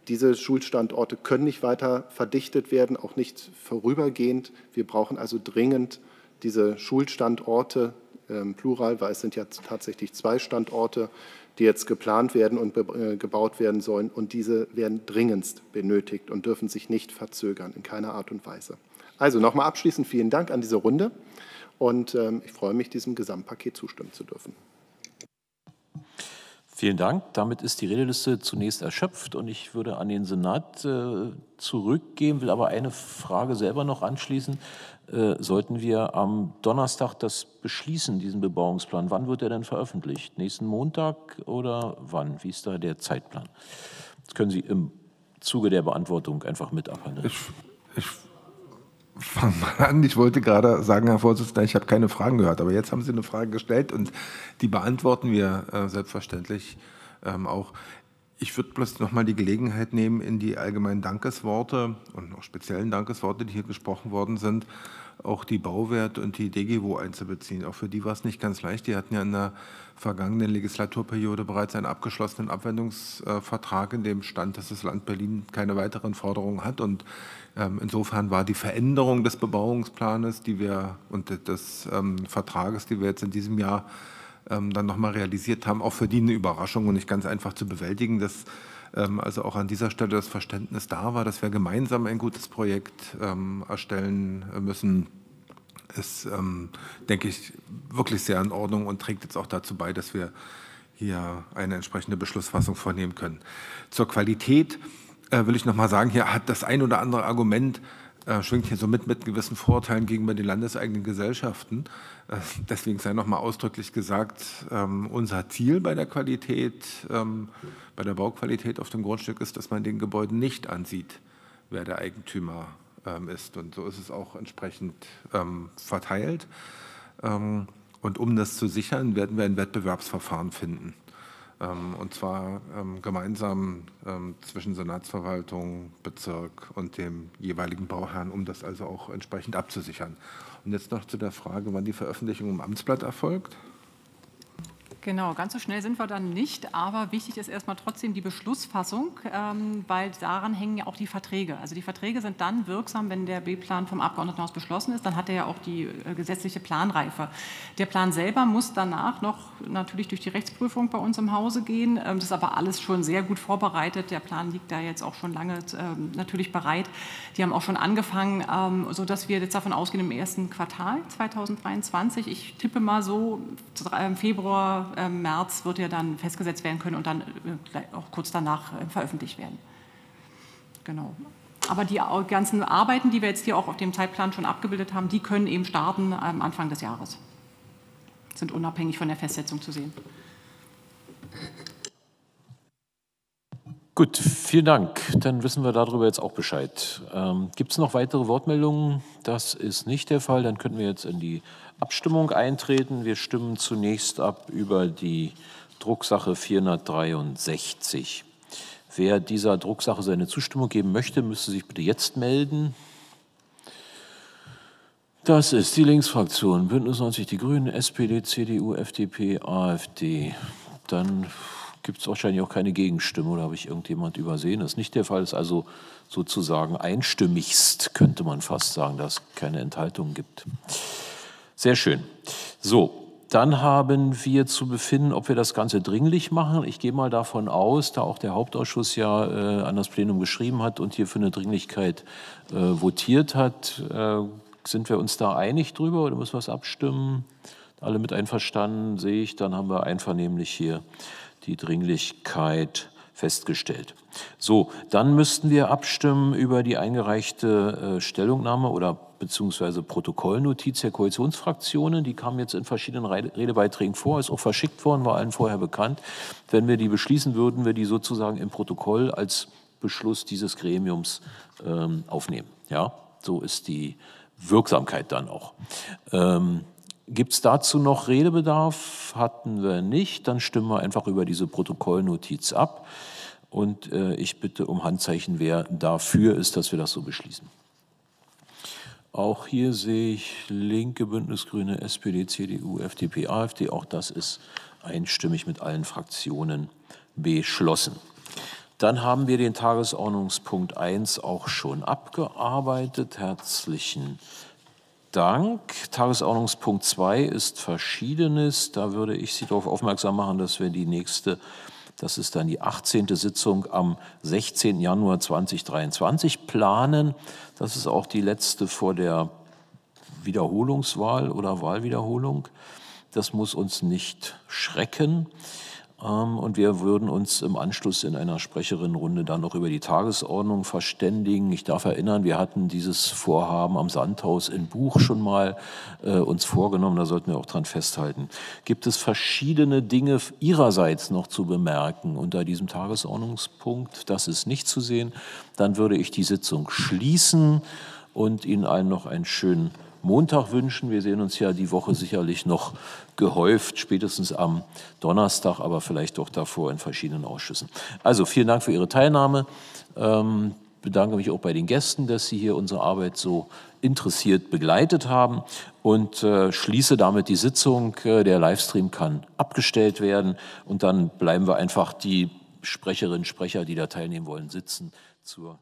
Diese Schulstandorte können nicht weiter verdichtet werden, auch nicht vorübergehend. Wir brauchen also dringend diese Schulstandorte, ähm, plural, weil es sind ja tatsächlich zwei Standorte, die jetzt geplant werden und äh, gebaut werden sollen. Und diese werden dringendst benötigt und dürfen sich nicht verzögern, in keiner Art und Weise. Also nochmal abschließend vielen Dank an diese Runde und ähm, ich freue mich, diesem Gesamtpaket zustimmen zu dürfen. Vielen Dank. Damit ist die Redeliste zunächst erschöpft und ich würde an den Senat äh, zurückgehen, will aber eine Frage selber noch anschließen. Äh, sollten wir am Donnerstag das beschließen, diesen Bebauungsplan? Wann wird er denn veröffentlicht? Nächsten Montag oder wann? Wie ist da der Zeitplan? Das können Sie im Zuge der Beantwortung einfach mit abhandeln. Ich, ich fange mal an. Ich wollte gerade sagen, Herr Vorsitzender, ich habe keine Fragen gehört, aber jetzt haben Sie eine Frage gestellt und die beantworten wir äh, selbstverständlich ähm, auch. Ich würde bloß noch mal die Gelegenheit nehmen, in die allgemeinen Dankesworte und auch speziellen Dankesworte, die hier gesprochen worden sind, auch die Bauwert und die DGWO einzubeziehen. Auch für die war es nicht ganz leicht. Die hatten ja in der vergangenen Legislaturperiode bereits einen abgeschlossenen Abwendungsvertrag, in dem stand, dass das Land Berlin keine weiteren Forderungen hat. Und insofern war die Veränderung des Bebauungsplanes, die wir und des ähm, Vertrages, die wir jetzt in diesem Jahr ähm, dann nochmal realisiert haben, auch für die eine Überraschung und nicht ganz einfach zu bewältigen, dass ähm, also auch an dieser Stelle das Verständnis da war, dass wir gemeinsam ein gutes Projekt ähm, erstellen müssen, ist, ähm, denke ich, wirklich sehr in Ordnung und trägt jetzt auch dazu bei, dass wir hier eine entsprechende Beschlussfassung vornehmen können. Zur Qualität äh, will ich noch mal sagen, hier hat das ein oder andere Argument äh, schwingt hier so mit gewissen Vorteilen gegenüber den landeseigenen Gesellschaften. Äh, deswegen sei noch mal ausdrücklich gesagt, ähm, unser Ziel bei der Qualität, ähm, bei der Bauqualität auf dem Grundstück ist, dass man den Gebäuden nicht ansieht, wer der Eigentümer ähm, ist. Und so ist es auch entsprechend ähm, verteilt. Ähm, und um das zu sichern, werden wir ein Wettbewerbsverfahren finden. Ähm, und zwar ähm, gemeinsam ähm, zwischen Senatsverwaltung, Bezirk und dem jeweiligen Bauherrn, um das also auch entsprechend abzusichern. Und jetzt noch zu der Frage, wann die Veröffentlichung im Amtsblatt erfolgt. Genau, ganz so schnell sind wir dann nicht, aber wichtig ist erstmal trotzdem die Beschlussfassung, ähm, weil daran hängen ja auch die Verträge. Also die Verträge sind dann wirksam, wenn der B-Plan vom Abgeordnetenhaus beschlossen ist, dann hat er ja auch die äh, gesetzliche Planreife. Der Plan selber muss danach noch natürlich durch die Rechtsprüfung bei uns im Hause gehen. Ähm, das ist aber alles schon sehr gut vorbereitet. Der Plan liegt da jetzt auch schon lange ähm, natürlich bereit. Die haben auch schon angefangen, ähm, sodass wir jetzt davon ausgehen, im ersten Quartal 2023, ich tippe mal so, Februar, äh, März wird ja dann festgesetzt werden können und dann äh, auch kurz danach äh, veröffentlicht werden. Genau. Aber die ganzen Arbeiten, die wir jetzt hier auch auf dem Zeitplan schon abgebildet haben, die können eben starten am Anfang des Jahres. Sind unabhängig von der Festsetzung zu sehen. Gut, vielen Dank. Dann wissen wir darüber jetzt auch Bescheid. Ähm, Gibt es noch weitere Wortmeldungen? Das ist nicht der Fall. Dann könnten wir jetzt in die Abstimmung eintreten. Wir stimmen zunächst ab über die Drucksache 463. Wer dieser Drucksache seine Zustimmung geben möchte, müsste sich bitte jetzt melden. Das ist die Linksfraktion, Bündnis 90 Die Grünen, SPD, CDU, FDP, AfD. Dann gibt es wahrscheinlich auch keine Gegenstimme oder habe ich irgendjemand übersehen? Das ist nicht der Fall, es ist also sozusagen einstimmigst, könnte man fast sagen, dass es keine Enthaltungen gibt. Sehr schön. So, dann haben wir zu befinden, ob wir das Ganze dringlich machen. Ich gehe mal davon aus, da auch der Hauptausschuss ja äh, an das Plenum geschrieben hat und hier für eine Dringlichkeit äh, votiert hat, äh, sind wir uns da einig drüber oder müssen wir es abstimmen? Alle mit einverstanden, sehe ich. Dann haben wir einvernehmlich hier die Dringlichkeit festgestellt. So, dann müssten wir abstimmen über die eingereichte äh, Stellungnahme oder beziehungsweise Protokollnotiz der Koalitionsfraktionen. Die kam jetzt in verschiedenen Redebeiträgen vor, ist auch verschickt worden, war allen vorher bekannt. Wenn wir die beschließen, würden wir die sozusagen im Protokoll als Beschluss dieses Gremiums ähm, aufnehmen. Ja, so ist die Wirksamkeit dann auch. Ähm, Gibt es dazu noch Redebedarf? Hatten wir nicht. Dann stimmen wir einfach über diese Protokollnotiz ab. Und äh, ich bitte um Handzeichen, wer dafür ist, dass wir das so beschließen. Auch hier sehe ich Linke, Bündnisgrüne, SPD, CDU, FDP, AfD. Auch das ist einstimmig mit allen Fraktionen beschlossen. Dann haben wir den Tagesordnungspunkt 1 auch schon abgearbeitet. Herzlichen Dank. Tagesordnungspunkt 2 ist Verschiedenes. Da würde ich Sie darauf aufmerksam machen, dass wir die nächste, das ist dann die 18. Sitzung am 16. Januar 2023 planen. Das ist auch die letzte vor der Wiederholungswahl oder Wahlwiederholung. Das muss uns nicht schrecken. Ähm, und wir würden uns im Anschluss in einer Sprecherinnenrunde dann noch über die Tagesordnung verständigen. Ich darf erinnern, wir hatten dieses Vorhaben am Sandhaus in Buch schon mal äh, uns vorgenommen. Da sollten wir auch dran festhalten. Gibt es verschiedene Dinge Ihrerseits noch zu bemerken unter diesem Tagesordnungspunkt? Das ist nicht zu sehen. Dann würde ich die Sitzung schließen und Ihnen allen noch einen schönen Montag wünschen. Wir sehen uns ja die Woche sicherlich noch gehäuft, spätestens am Donnerstag, aber vielleicht auch davor in verschiedenen Ausschüssen. Also vielen Dank für Ihre Teilnahme. Ähm, bedanke mich auch bei den Gästen, dass Sie hier unsere Arbeit so interessiert begleitet haben und äh, schließe damit die Sitzung. Äh, der Livestream kann abgestellt werden und dann bleiben wir einfach die Sprecherinnen und Sprecher, die da teilnehmen wollen, sitzen zur